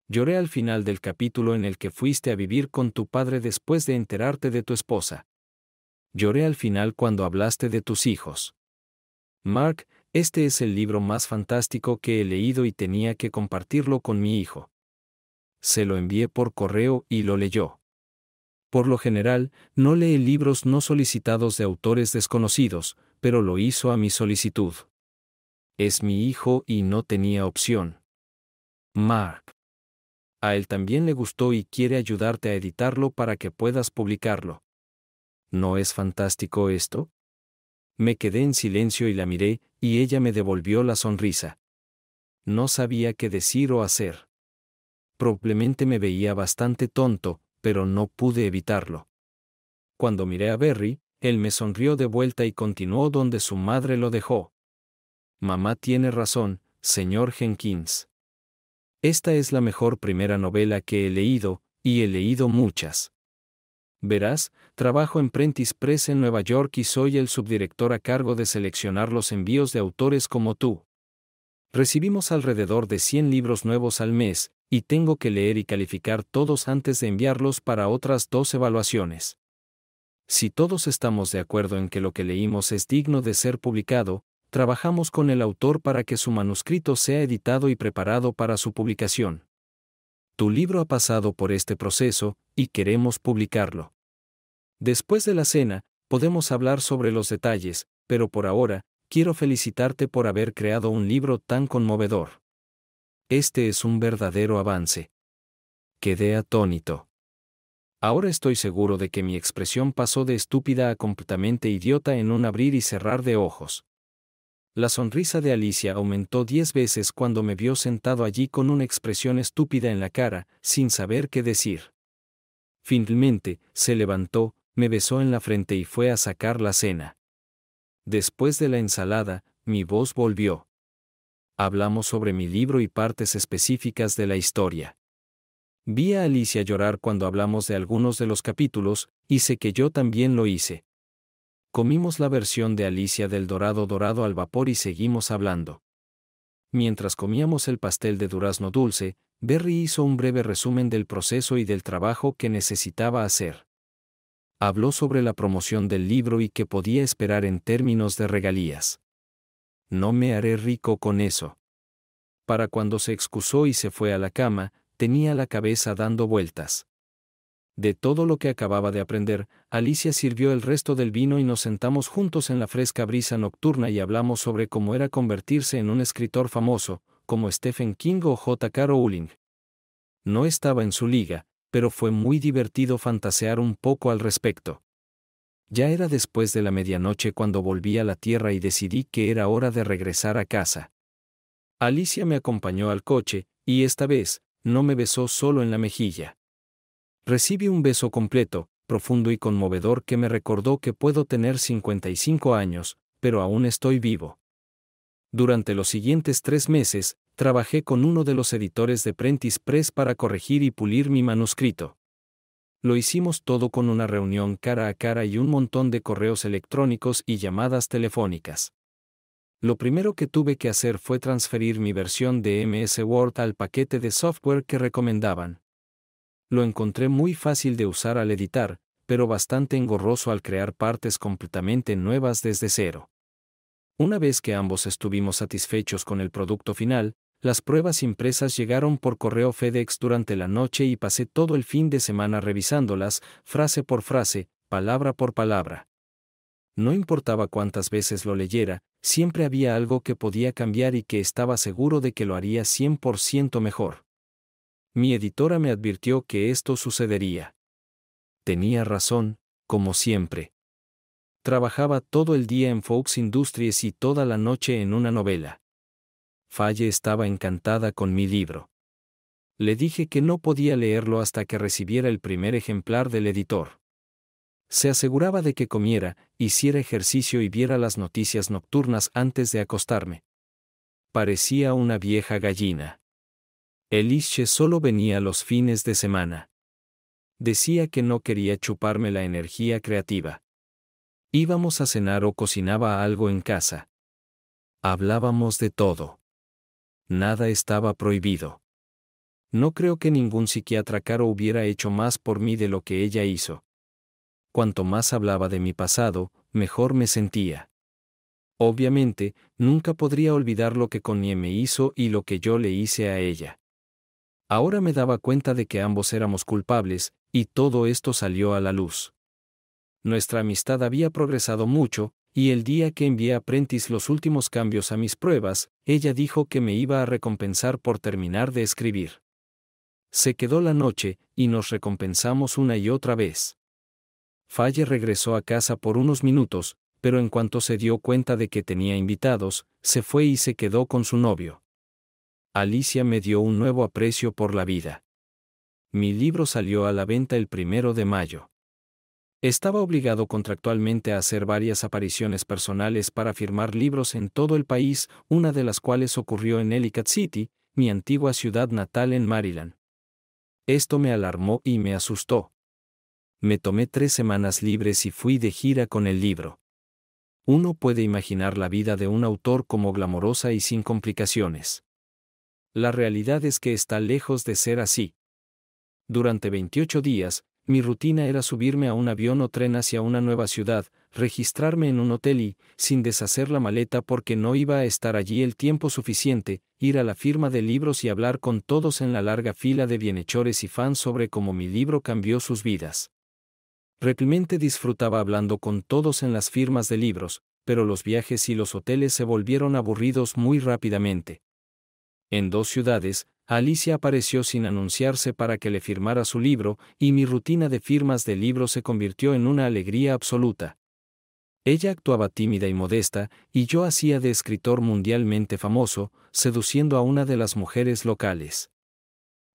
Lloré al final del capítulo en el que fuiste a vivir con tu padre después de enterarte de tu esposa. Lloré al final cuando hablaste de tus hijos. Mark, este es el libro más fantástico que he leído y tenía que compartirlo con mi hijo se lo envié por correo y lo leyó. Por lo general, no lee libros no solicitados de autores desconocidos, pero lo hizo a mi solicitud. Es mi hijo y no tenía opción. Mark. A él también le gustó y quiere ayudarte a editarlo para que puedas publicarlo. ¿No es fantástico esto? Me quedé en silencio y la miré, y ella me devolvió la sonrisa. No sabía qué decir o hacer. Probablemente me veía bastante tonto, pero no pude evitarlo. Cuando miré a Berry, él me sonrió de vuelta y continuó donde su madre lo dejó. Mamá tiene razón, señor Jenkins. Esta es la mejor primera novela que he leído, y he leído muchas. Verás, trabajo en Prentice Press en Nueva York y soy el subdirector a cargo de seleccionar los envíos de autores como tú. Recibimos alrededor de 100 libros nuevos al mes, y tengo que leer y calificar todos antes de enviarlos para otras dos evaluaciones. Si todos estamos de acuerdo en que lo que leímos es digno de ser publicado, trabajamos con el autor para que su manuscrito sea editado y preparado para su publicación. Tu libro ha pasado por este proceso, y queremos publicarlo. Después de la cena, podemos hablar sobre los detalles, pero por ahora, quiero felicitarte por haber creado un libro tan conmovedor. Este es un verdadero avance. Quedé atónito. Ahora estoy seguro de que mi expresión pasó de estúpida a completamente idiota en un abrir y cerrar de ojos. La sonrisa de Alicia aumentó diez veces cuando me vio sentado allí con una expresión estúpida en la cara, sin saber qué decir. Finalmente, se levantó, me besó en la frente y fue a sacar la cena. Después de la ensalada, mi voz volvió hablamos sobre mi libro y partes específicas de la historia. Vi a Alicia llorar cuando hablamos de algunos de los capítulos, y sé que yo también lo hice. Comimos la versión de Alicia del dorado dorado al vapor y seguimos hablando. Mientras comíamos el pastel de durazno dulce, Berry hizo un breve resumen del proceso y del trabajo que necesitaba hacer. Habló sobre la promoción del libro y qué podía esperar en términos de regalías no me haré rico con eso. Para cuando se excusó y se fue a la cama, tenía la cabeza dando vueltas. De todo lo que acababa de aprender, Alicia sirvió el resto del vino y nos sentamos juntos en la fresca brisa nocturna y hablamos sobre cómo era convertirse en un escritor famoso, como Stephen King o J.K. Rowling. No estaba en su liga, pero fue muy divertido fantasear un poco al respecto. Ya era después de la medianoche cuando volví a la tierra y decidí que era hora de regresar a casa. Alicia me acompañó al coche, y esta vez, no me besó solo en la mejilla. Recibí un beso completo, profundo y conmovedor que me recordó que puedo tener 55 años, pero aún estoy vivo. Durante los siguientes tres meses, trabajé con uno de los editores de Prentice Press para corregir y pulir mi manuscrito. Lo hicimos todo con una reunión cara a cara y un montón de correos electrónicos y llamadas telefónicas. Lo primero que tuve que hacer fue transferir mi versión de MS Word al paquete de software que recomendaban. Lo encontré muy fácil de usar al editar, pero bastante engorroso al crear partes completamente nuevas desde cero. Una vez que ambos estuvimos satisfechos con el producto final, las pruebas impresas llegaron por correo FedEx durante la noche y pasé todo el fin de semana revisándolas, frase por frase, palabra por palabra. No importaba cuántas veces lo leyera, siempre había algo que podía cambiar y que estaba seguro de que lo haría 100% mejor. Mi editora me advirtió que esto sucedería. Tenía razón, como siempre. Trabajaba todo el día en Fox Industries y toda la noche en una novela. Falle estaba encantada con mi libro. Le dije que no podía leerlo hasta que recibiera el primer ejemplar del editor. Se aseguraba de que comiera, hiciera ejercicio y viera las noticias nocturnas antes de acostarme. Parecía una vieja gallina. Elische solo venía los fines de semana. Decía que no quería chuparme la energía creativa. Íbamos a cenar o cocinaba algo en casa. Hablábamos de todo nada estaba prohibido. No creo que ningún psiquiatra caro hubiera hecho más por mí de lo que ella hizo. Cuanto más hablaba de mi pasado, mejor me sentía. Obviamente, nunca podría olvidar lo que Connie me hizo y lo que yo le hice a ella. Ahora me daba cuenta de que ambos éramos culpables, y todo esto salió a la luz. Nuestra amistad había progresado mucho, y el día que envié a Prentice los últimos cambios a mis pruebas, ella dijo que me iba a recompensar por terminar de escribir. Se quedó la noche, y nos recompensamos una y otra vez. Falle regresó a casa por unos minutos, pero en cuanto se dio cuenta de que tenía invitados, se fue y se quedó con su novio. Alicia me dio un nuevo aprecio por la vida. Mi libro salió a la venta el primero de mayo. Estaba obligado contractualmente a hacer varias apariciones personales para firmar libros en todo el país, una de las cuales ocurrió en Ellicott City, mi antigua ciudad natal en Maryland. Esto me alarmó y me asustó. Me tomé tres semanas libres y fui de gira con el libro. Uno puede imaginar la vida de un autor como glamorosa y sin complicaciones. La realidad es que está lejos de ser así. Durante 28 días, mi rutina era subirme a un avión o tren hacia una nueva ciudad, registrarme en un hotel y, sin deshacer la maleta porque no iba a estar allí el tiempo suficiente, ir a la firma de libros y hablar con todos en la larga fila de bienhechores y fans sobre cómo mi libro cambió sus vidas. Realmente disfrutaba hablando con todos en las firmas de libros, pero los viajes y los hoteles se volvieron aburridos muy rápidamente. En dos ciudades, Alicia apareció sin anunciarse para que le firmara su libro, y mi rutina de firmas de libros se convirtió en una alegría absoluta. Ella actuaba tímida y modesta, y yo hacía de escritor mundialmente famoso, seduciendo a una de las mujeres locales.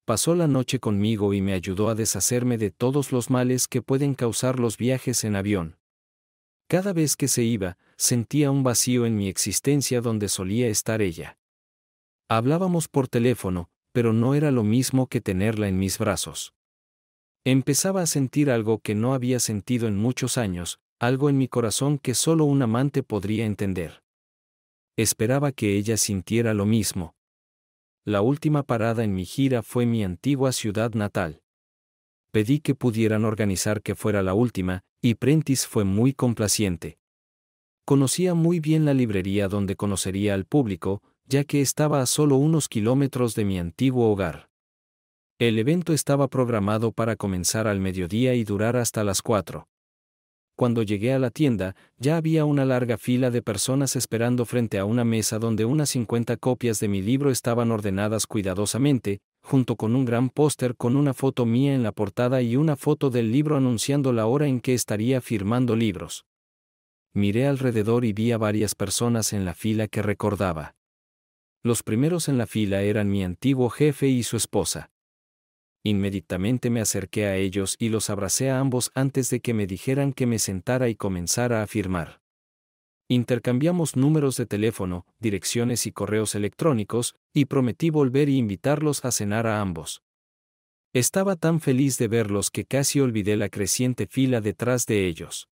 Pasó la noche conmigo y me ayudó a deshacerme de todos los males que pueden causar los viajes en avión. Cada vez que se iba, sentía un vacío en mi existencia donde solía estar ella. Hablábamos por teléfono, pero no era lo mismo que tenerla en mis brazos. Empezaba a sentir algo que no había sentido en muchos años, algo en mi corazón que solo un amante podría entender. Esperaba que ella sintiera lo mismo. La última parada en mi gira fue mi antigua ciudad natal. Pedí que pudieran organizar que fuera la última, y Prentice fue muy complaciente. Conocía muy bien la librería donde conocería al público, ya que estaba a solo unos kilómetros de mi antiguo hogar. El evento estaba programado para comenzar al mediodía y durar hasta las 4. Cuando llegué a la tienda, ya había una larga fila de personas esperando frente a una mesa donde unas 50 copias de mi libro estaban ordenadas cuidadosamente, junto con un gran póster con una foto mía en la portada y una foto del libro anunciando la hora en que estaría firmando libros. Miré alrededor y vi a varias personas en la fila que recordaba. Los primeros en la fila eran mi antiguo jefe y su esposa. Inmediatamente me acerqué a ellos y los abracé a ambos antes de que me dijeran que me sentara y comenzara a firmar. Intercambiamos números de teléfono, direcciones y correos electrónicos, y prometí volver y invitarlos a cenar a ambos. Estaba tan feliz de verlos que casi olvidé la creciente fila detrás de ellos.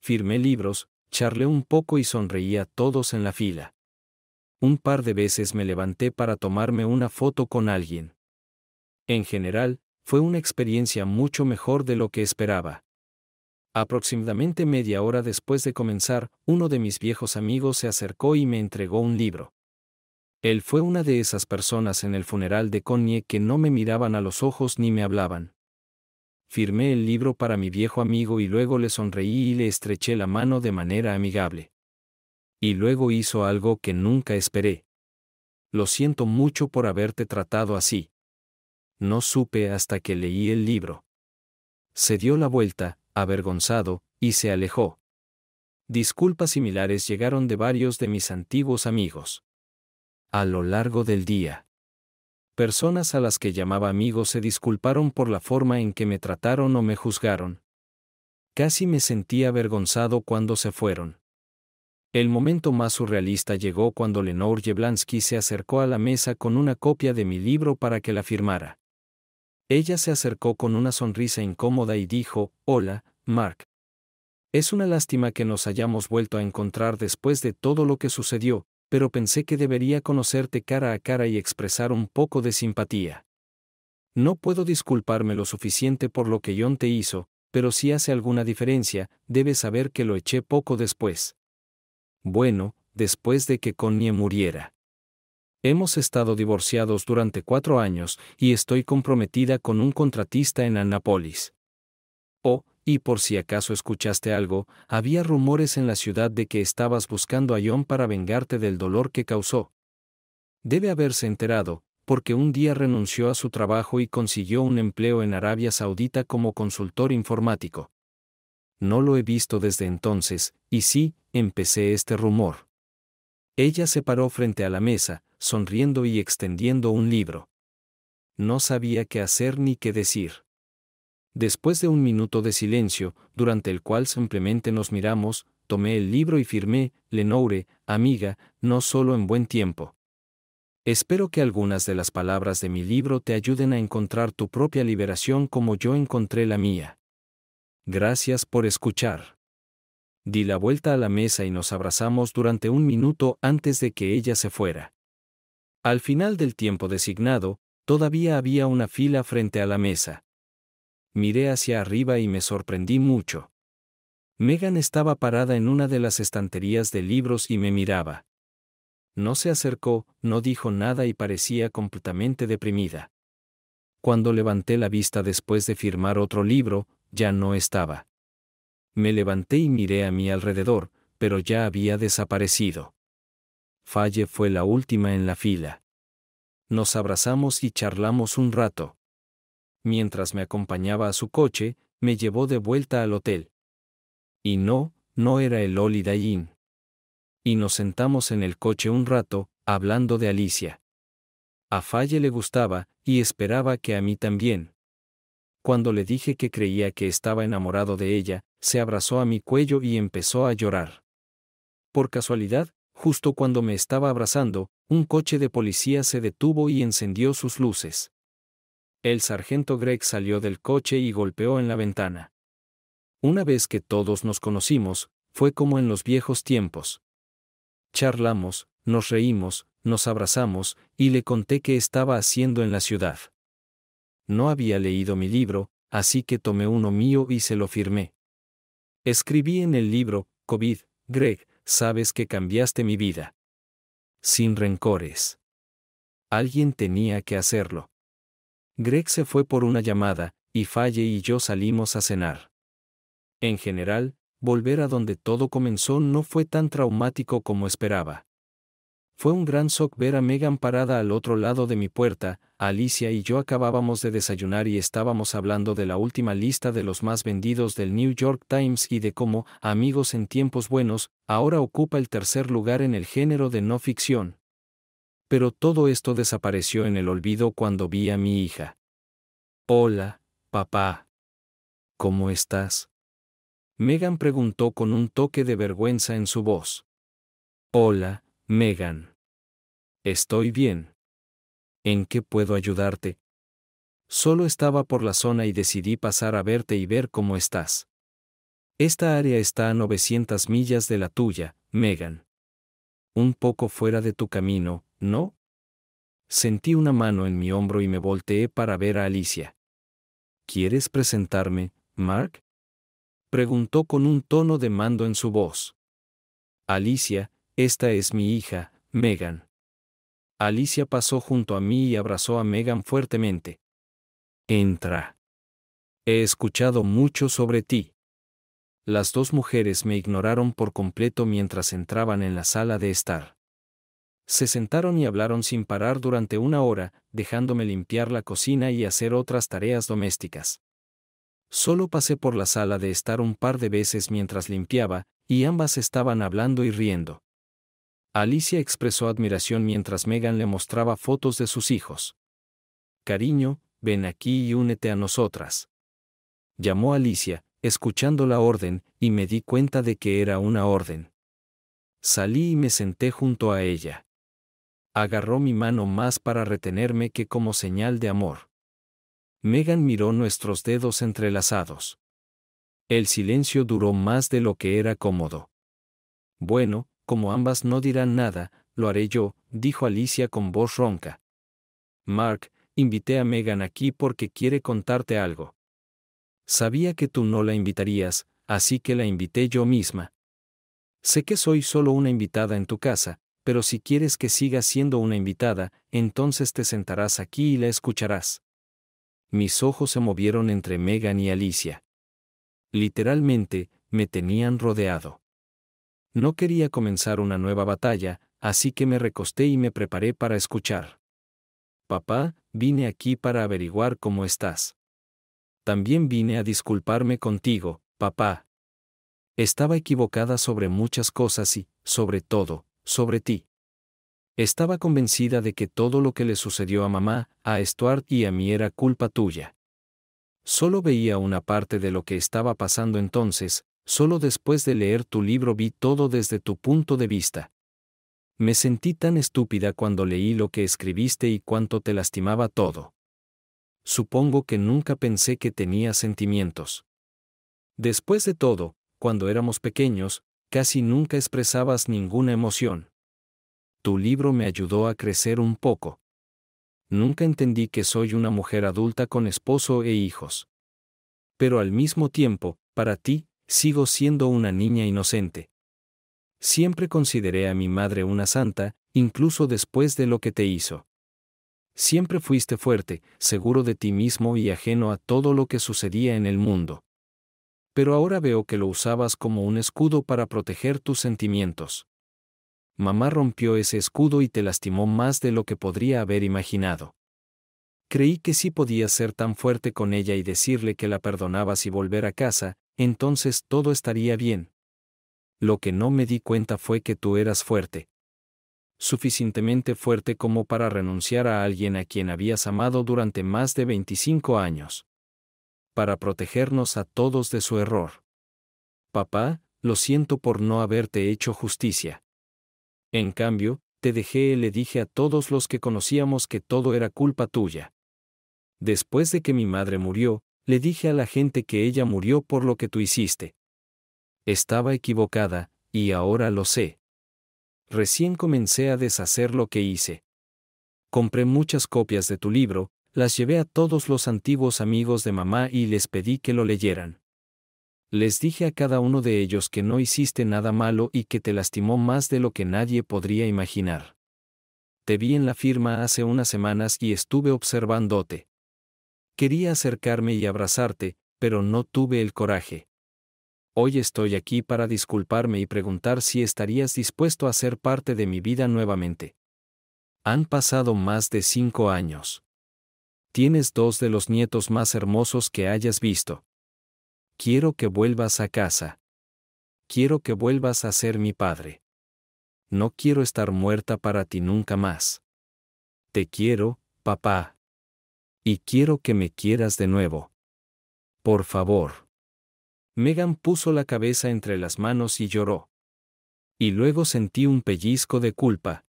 Firmé libros, charlé un poco y sonreí a todos en la fila. Un par de veces me levanté para tomarme una foto con alguien. En general, fue una experiencia mucho mejor de lo que esperaba. Aproximadamente media hora después de comenzar, uno de mis viejos amigos se acercó y me entregó un libro. Él fue una de esas personas en el funeral de Connie que no me miraban a los ojos ni me hablaban. Firmé el libro para mi viejo amigo y luego le sonreí y le estreché la mano de manera amigable. Y luego hizo algo que nunca esperé. Lo siento mucho por haberte tratado así no supe hasta que leí el libro. Se dio la vuelta, avergonzado, y se alejó. Disculpas similares llegaron de varios de mis antiguos amigos. A lo largo del día. Personas a las que llamaba amigos se disculparon por la forma en que me trataron o me juzgaron. Casi me sentí avergonzado cuando se fueron. El momento más surrealista llegó cuando Lenore Jeblansky se acercó a la mesa con una copia de mi libro para que la firmara. Ella se acercó con una sonrisa incómoda y dijo, Hola, Mark. Es una lástima que nos hayamos vuelto a encontrar después de todo lo que sucedió, pero pensé que debería conocerte cara a cara y expresar un poco de simpatía. No puedo disculparme lo suficiente por lo que John te hizo, pero si hace alguna diferencia, debes saber que lo eché poco después. Bueno, después de que Connie muriera. Hemos estado divorciados durante cuatro años y estoy comprometida con un contratista en Annapolis. Oh, y por si acaso escuchaste algo, había rumores en la ciudad de que estabas buscando a John para vengarte del dolor que causó. Debe haberse enterado, porque un día renunció a su trabajo y consiguió un empleo en Arabia Saudita como consultor informático. No lo he visto desde entonces, y sí, empecé este rumor. Ella se paró frente a la mesa, sonriendo y extendiendo un libro. No sabía qué hacer ni qué decir. Después de un minuto de silencio, durante el cual simplemente nos miramos, tomé el libro y firmé, Lenoure, amiga, no solo en buen tiempo. Espero que algunas de las palabras de mi libro te ayuden a encontrar tu propia liberación como yo encontré la mía. Gracias por escuchar. Di la vuelta a la mesa y nos abrazamos durante un minuto antes de que ella se fuera. Al final del tiempo designado, todavía había una fila frente a la mesa. Miré hacia arriba y me sorprendí mucho. Megan estaba parada en una de las estanterías de libros y me miraba. No se acercó, no dijo nada y parecía completamente deprimida. Cuando levanté la vista después de firmar otro libro, ya no estaba. Me levanté y miré a mi alrededor, pero ya había desaparecido. Falle fue la última en la fila. Nos abrazamos y charlamos un rato. Mientras me acompañaba a su coche, me llevó de vuelta al hotel. Y no, no era el Holiday Inn. Y nos sentamos en el coche un rato, hablando de Alicia. A Falle le gustaba, y esperaba que a mí también. Cuando le dije que creía que estaba enamorado de ella, se abrazó a mi cuello y empezó a llorar. Por casualidad, justo cuando me estaba abrazando, un coche de policía se detuvo y encendió sus luces. El sargento Greg salió del coche y golpeó en la ventana. Una vez que todos nos conocimos, fue como en los viejos tiempos. Charlamos, nos reímos, nos abrazamos, y le conté qué estaba haciendo en la ciudad. No había leído mi libro, así que tomé uno mío y se lo firmé. Escribí en el libro, COVID, Greg, sabes que cambiaste mi vida. Sin rencores. Alguien tenía que hacerlo. Greg se fue por una llamada, y Falle y yo salimos a cenar. En general, volver a donde todo comenzó no fue tan traumático como esperaba. Fue un gran shock ver a Megan parada al otro lado de mi puerta, Alicia y yo acabábamos de desayunar y estábamos hablando de la última lista de los más vendidos del New York Times y de cómo, Amigos en tiempos buenos, ahora ocupa el tercer lugar en el género de no ficción. Pero todo esto desapareció en el olvido cuando vi a mi hija. Hola, papá. ¿Cómo estás? Megan preguntó con un toque de vergüenza en su voz. Hola, Megan. Estoy bien. ¿En qué puedo ayudarte? Solo estaba por la zona y decidí pasar a verte y ver cómo estás. Esta área está a 900 millas de la tuya, Megan. Un poco fuera de tu camino, ¿no? Sentí una mano en mi hombro y me volteé para ver a Alicia. ¿Quieres presentarme, Mark? Preguntó con un tono de mando en su voz. Alicia, esta es mi hija, Megan. Alicia pasó junto a mí y abrazó a Megan fuertemente. Entra. He escuchado mucho sobre ti. Las dos mujeres me ignoraron por completo mientras entraban en la sala de estar. Se sentaron y hablaron sin parar durante una hora, dejándome limpiar la cocina y hacer otras tareas domésticas. Solo pasé por la sala de estar un par de veces mientras limpiaba, y ambas estaban hablando y riendo. Alicia expresó admiración mientras Megan le mostraba fotos de sus hijos. Cariño, ven aquí y únete a nosotras. Llamó Alicia, escuchando la orden, y me di cuenta de que era una orden. Salí y me senté junto a ella agarró mi mano más para retenerme que como señal de amor. Megan miró nuestros dedos entrelazados. El silencio duró más de lo que era cómodo. Bueno, como ambas no dirán nada, lo haré yo, dijo Alicia con voz ronca. Mark, invité a Megan aquí porque quiere contarte algo. Sabía que tú no la invitarías, así que la invité yo misma. Sé que soy solo una invitada en tu casa, pero si quieres que siga siendo una invitada, entonces te sentarás aquí y la escucharás. Mis ojos se movieron entre Megan y Alicia. Literalmente, me tenían rodeado. No quería comenzar una nueva batalla, así que me recosté y me preparé para escuchar. Papá, vine aquí para averiguar cómo estás. También vine a disculparme contigo, papá. Estaba equivocada sobre muchas cosas y, sobre todo, sobre ti. Estaba convencida de que todo lo que le sucedió a mamá, a Stuart y a mí era culpa tuya. Solo veía una parte de lo que estaba pasando entonces, solo después de leer tu libro vi todo desde tu punto de vista. Me sentí tan estúpida cuando leí lo que escribiste y cuánto te lastimaba todo. Supongo que nunca pensé que tenía sentimientos. Después de todo, cuando éramos pequeños, casi nunca expresabas ninguna emoción. Tu libro me ayudó a crecer un poco. Nunca entendí que soy una mujer adulta con esposo e hijos. Pero al mismo tiempo, para ti, sigo siendo una niña inocente. Siempre consideré a mi madre una santa, incluso después de lo que te hizo. Siempre fuiste fuerte, seguro de ti mismo y ajeno a todo lo que sucedía en el mundo pero ahora veo que lo usabas como un escudo para proteger tus sentimientos. Mamá rompió ese escudo y te lastimó más de lo que podría haber imaginado. Creí que sí podías ser tan fuerte con ella y decirle que la perdonabas y volver a casa, entonces todo estaría bien. Lo que no me di cuenta fue que tú eras fuerte. Suficientemente fuerte como para renunciar a alguien a quien habías amado durante más de 25 años para protegernos a todos de su error. Papá, lo siento por no haberte hecho justicia. En cambio, te dejé y le dije a todos los que conocíamos que todo era culpa tuya. Después de que mi madre murió, le dije a la gente que ella murió por lo que tú hiciste. Estaba equivocada, y ahora lo sé. Recién comencé a deshacer lo que hice. Compré muchas copias de tu libro, las llevé a todos los antiguos amigos de mamá y les pedí que lo leyeran. Les dije a cada uno de ellos que no hiciste nada malo y que te lastimó más de lo que nadie podría imaginar. Te vi en la firma hace unas semanas y estuve observándote. Quería acercarme y abrazarte, pero no tuve el coraje. Hoy estoy aquí para disculparme y preguntar si estarías dispuesto a ser parte de mi vida nuevamente. Han pasado más de cinco años. Tienes dos de los nietos más hermosos que hayas visto. Quiero que vuelvas a casa. Quiero que vuelvas a ser mi padre. No quiero estar muerta para ti nunca más. Te quiero, papá. Y quiero que me quieras de nuevo. Por favor. Megan puso la cabeza entre las manos y lloró. Y luego sentí un pellizco de culpa.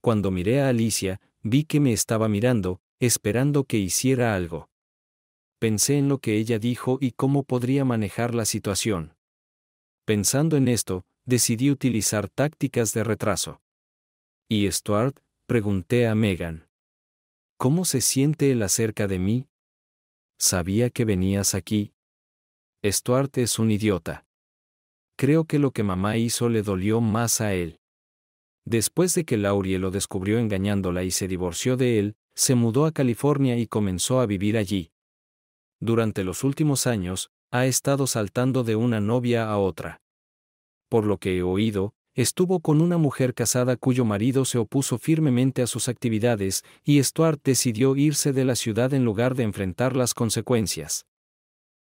Cuando miré a Alicia, vi que me estaba mirando, esperando que hiciera algo. Pensé en lo que ella dijo y cómo podría manejar la situación. Pensando en esto, decidí utilizar tácticas de retraso. ¿Y Stuart? pregunté a Megan. ¿Cómo se siente él acerca de mí? Sabía que venías aquí, Stuart es un idiota. Creo que lo que mamá hizo le dolió más a él. Después de que Laurie lo descubrió engañándola y se divorció de él, se mudó a California y comenzó a vivir allí. Durante los últimos años, ha estado saltando de una novia a otra. Por lo que he oído, estuvo con una mujer casada cuyo marido se opuso firmemente a sus actividades, y Stuart decidió irse de la ciudad en lugar de enfrentar las consecuencias.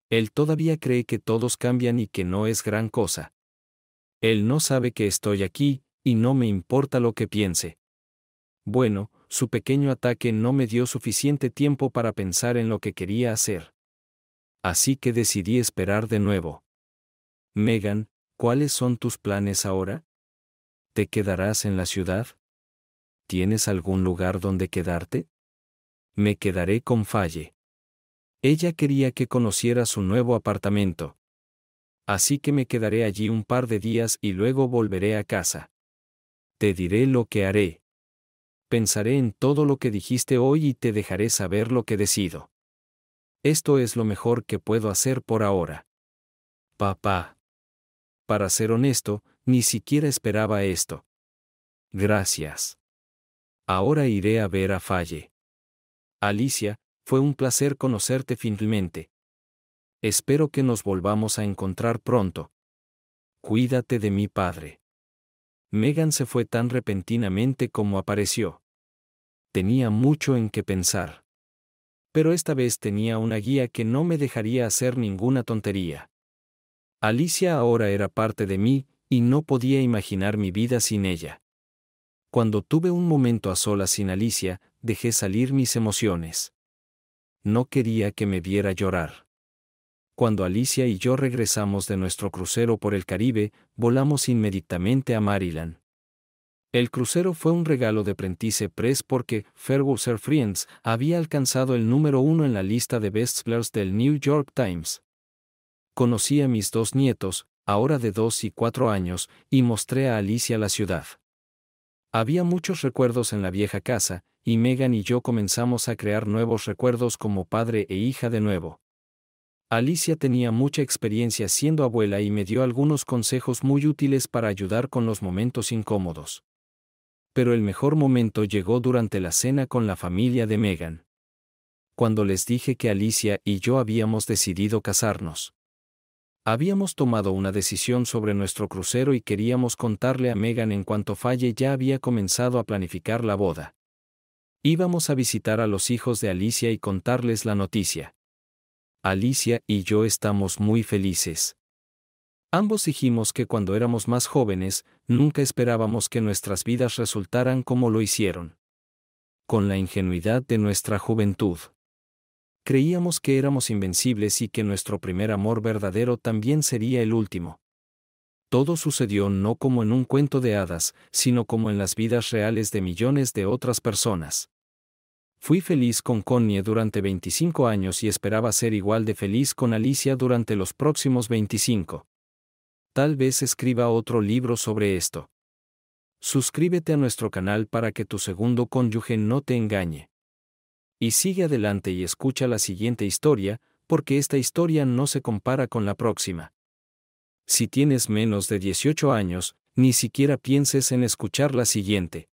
Él todavía cree que todos cambian y que no es gran cosa. Él no sabe que estoy aquí, y no me importa lo que piense. Bueno, su pequeño ataque no me dio suficiente tiempo para pensar en lo que quería hacer. Así que decidí esperar de nuevo. Megan, ¿cuáles son tus planes ahora? ¿Te quedarás en la ciudad? ¿Tienes algún lugar donde quedarte? Me quedaré con Falle. Ella quería que conociera su nuevo apartamento. Así que me quedaré allí un par de días y luego volveré a casa. Te diré lo que haré. Pensaré en todo lo que dijiste hoy y te dejaré saber lo que decido. Esto es lo mejor que puedo hacer por ahora. Papá. Para ser honesto, ni siquiera esperaba esto. Gracias. Ahora iré a ver a Falle. Alicia, fue un placer conocerte finalmente. Espero que nos volvamos a encontrar pronto. Cuídate de mi padre. Megan se fue tan repentinamente como apareció. Tenía mucho en qué pensar. Pero esta vez tenía una guía que no me dejaría hacer ninguna tontería. Alicia ahora era parte de mí, y no podía imaginar mi vida sin ella. Cuando tuve un momento a solas sin Alicia, dejé salir mis emociones no quería que me viera llorar. Cuando Alicia y yo regresamos de nuestro crucero por el Caribe, volamos inmediatamente a Maryland. El crucero fue un regalo de Prentice Press porque Ferguson Friends había alcanzado el número uno en la lista de bestsellers del New York Times. Conocí a mis dos nietos, ahora de dos y cuatro años, y mostré a Alicia la ciudad. Había muchos recuerdos en la vieja casa, y Megan y yo comenzamos a crear nuevos recuerdos como padre e hija de nuevo. Alicia tenía mucha experiencia siendo abuela y me dio algunos consejos muy útiles para ayudar con los momentos incómodos. Pero el mejor momento llegó durante la cena con la familia de Megan. Cuando les dije que Alicia y yo habíamos decidido casarnos. Habíamos tomado una decisión sobre nuestro crucero y queríamos contarle a Megan en cuanto Falle ya había comenzado a planificar la boda. Íbamos a visitar a los hijos de Alicia y contarles la noticia. Alicia y yo estamos muy felices. Ambos dijimos que cuando éramos más jóvenes, nunca esperábamos que nuestras vidas resultaran como lo hicieron. Con la ingenuidad de nuestra juventud. Creíamos que éramos invencibles y que nuestro primer amor verdadero también sería el último. Todo sucedió no como en un cuento de hadas, sino como en las vidas reales de millones de otras personas. Fui feliz con Connie durante 25 años y esperaba ser igual de feliz con Alicia durante los próximos 25. Tal vez escriba otro libro sobre esto. Suscríbete a nuestro canal para que tu segundo cónyuge no te engañe. Y sigue adelante y escucha la siguiente historia, porque esta historia no se compara con la próxima. Si tienes menos de 18 años, ni siquiera pienses en escuchar la siguiente.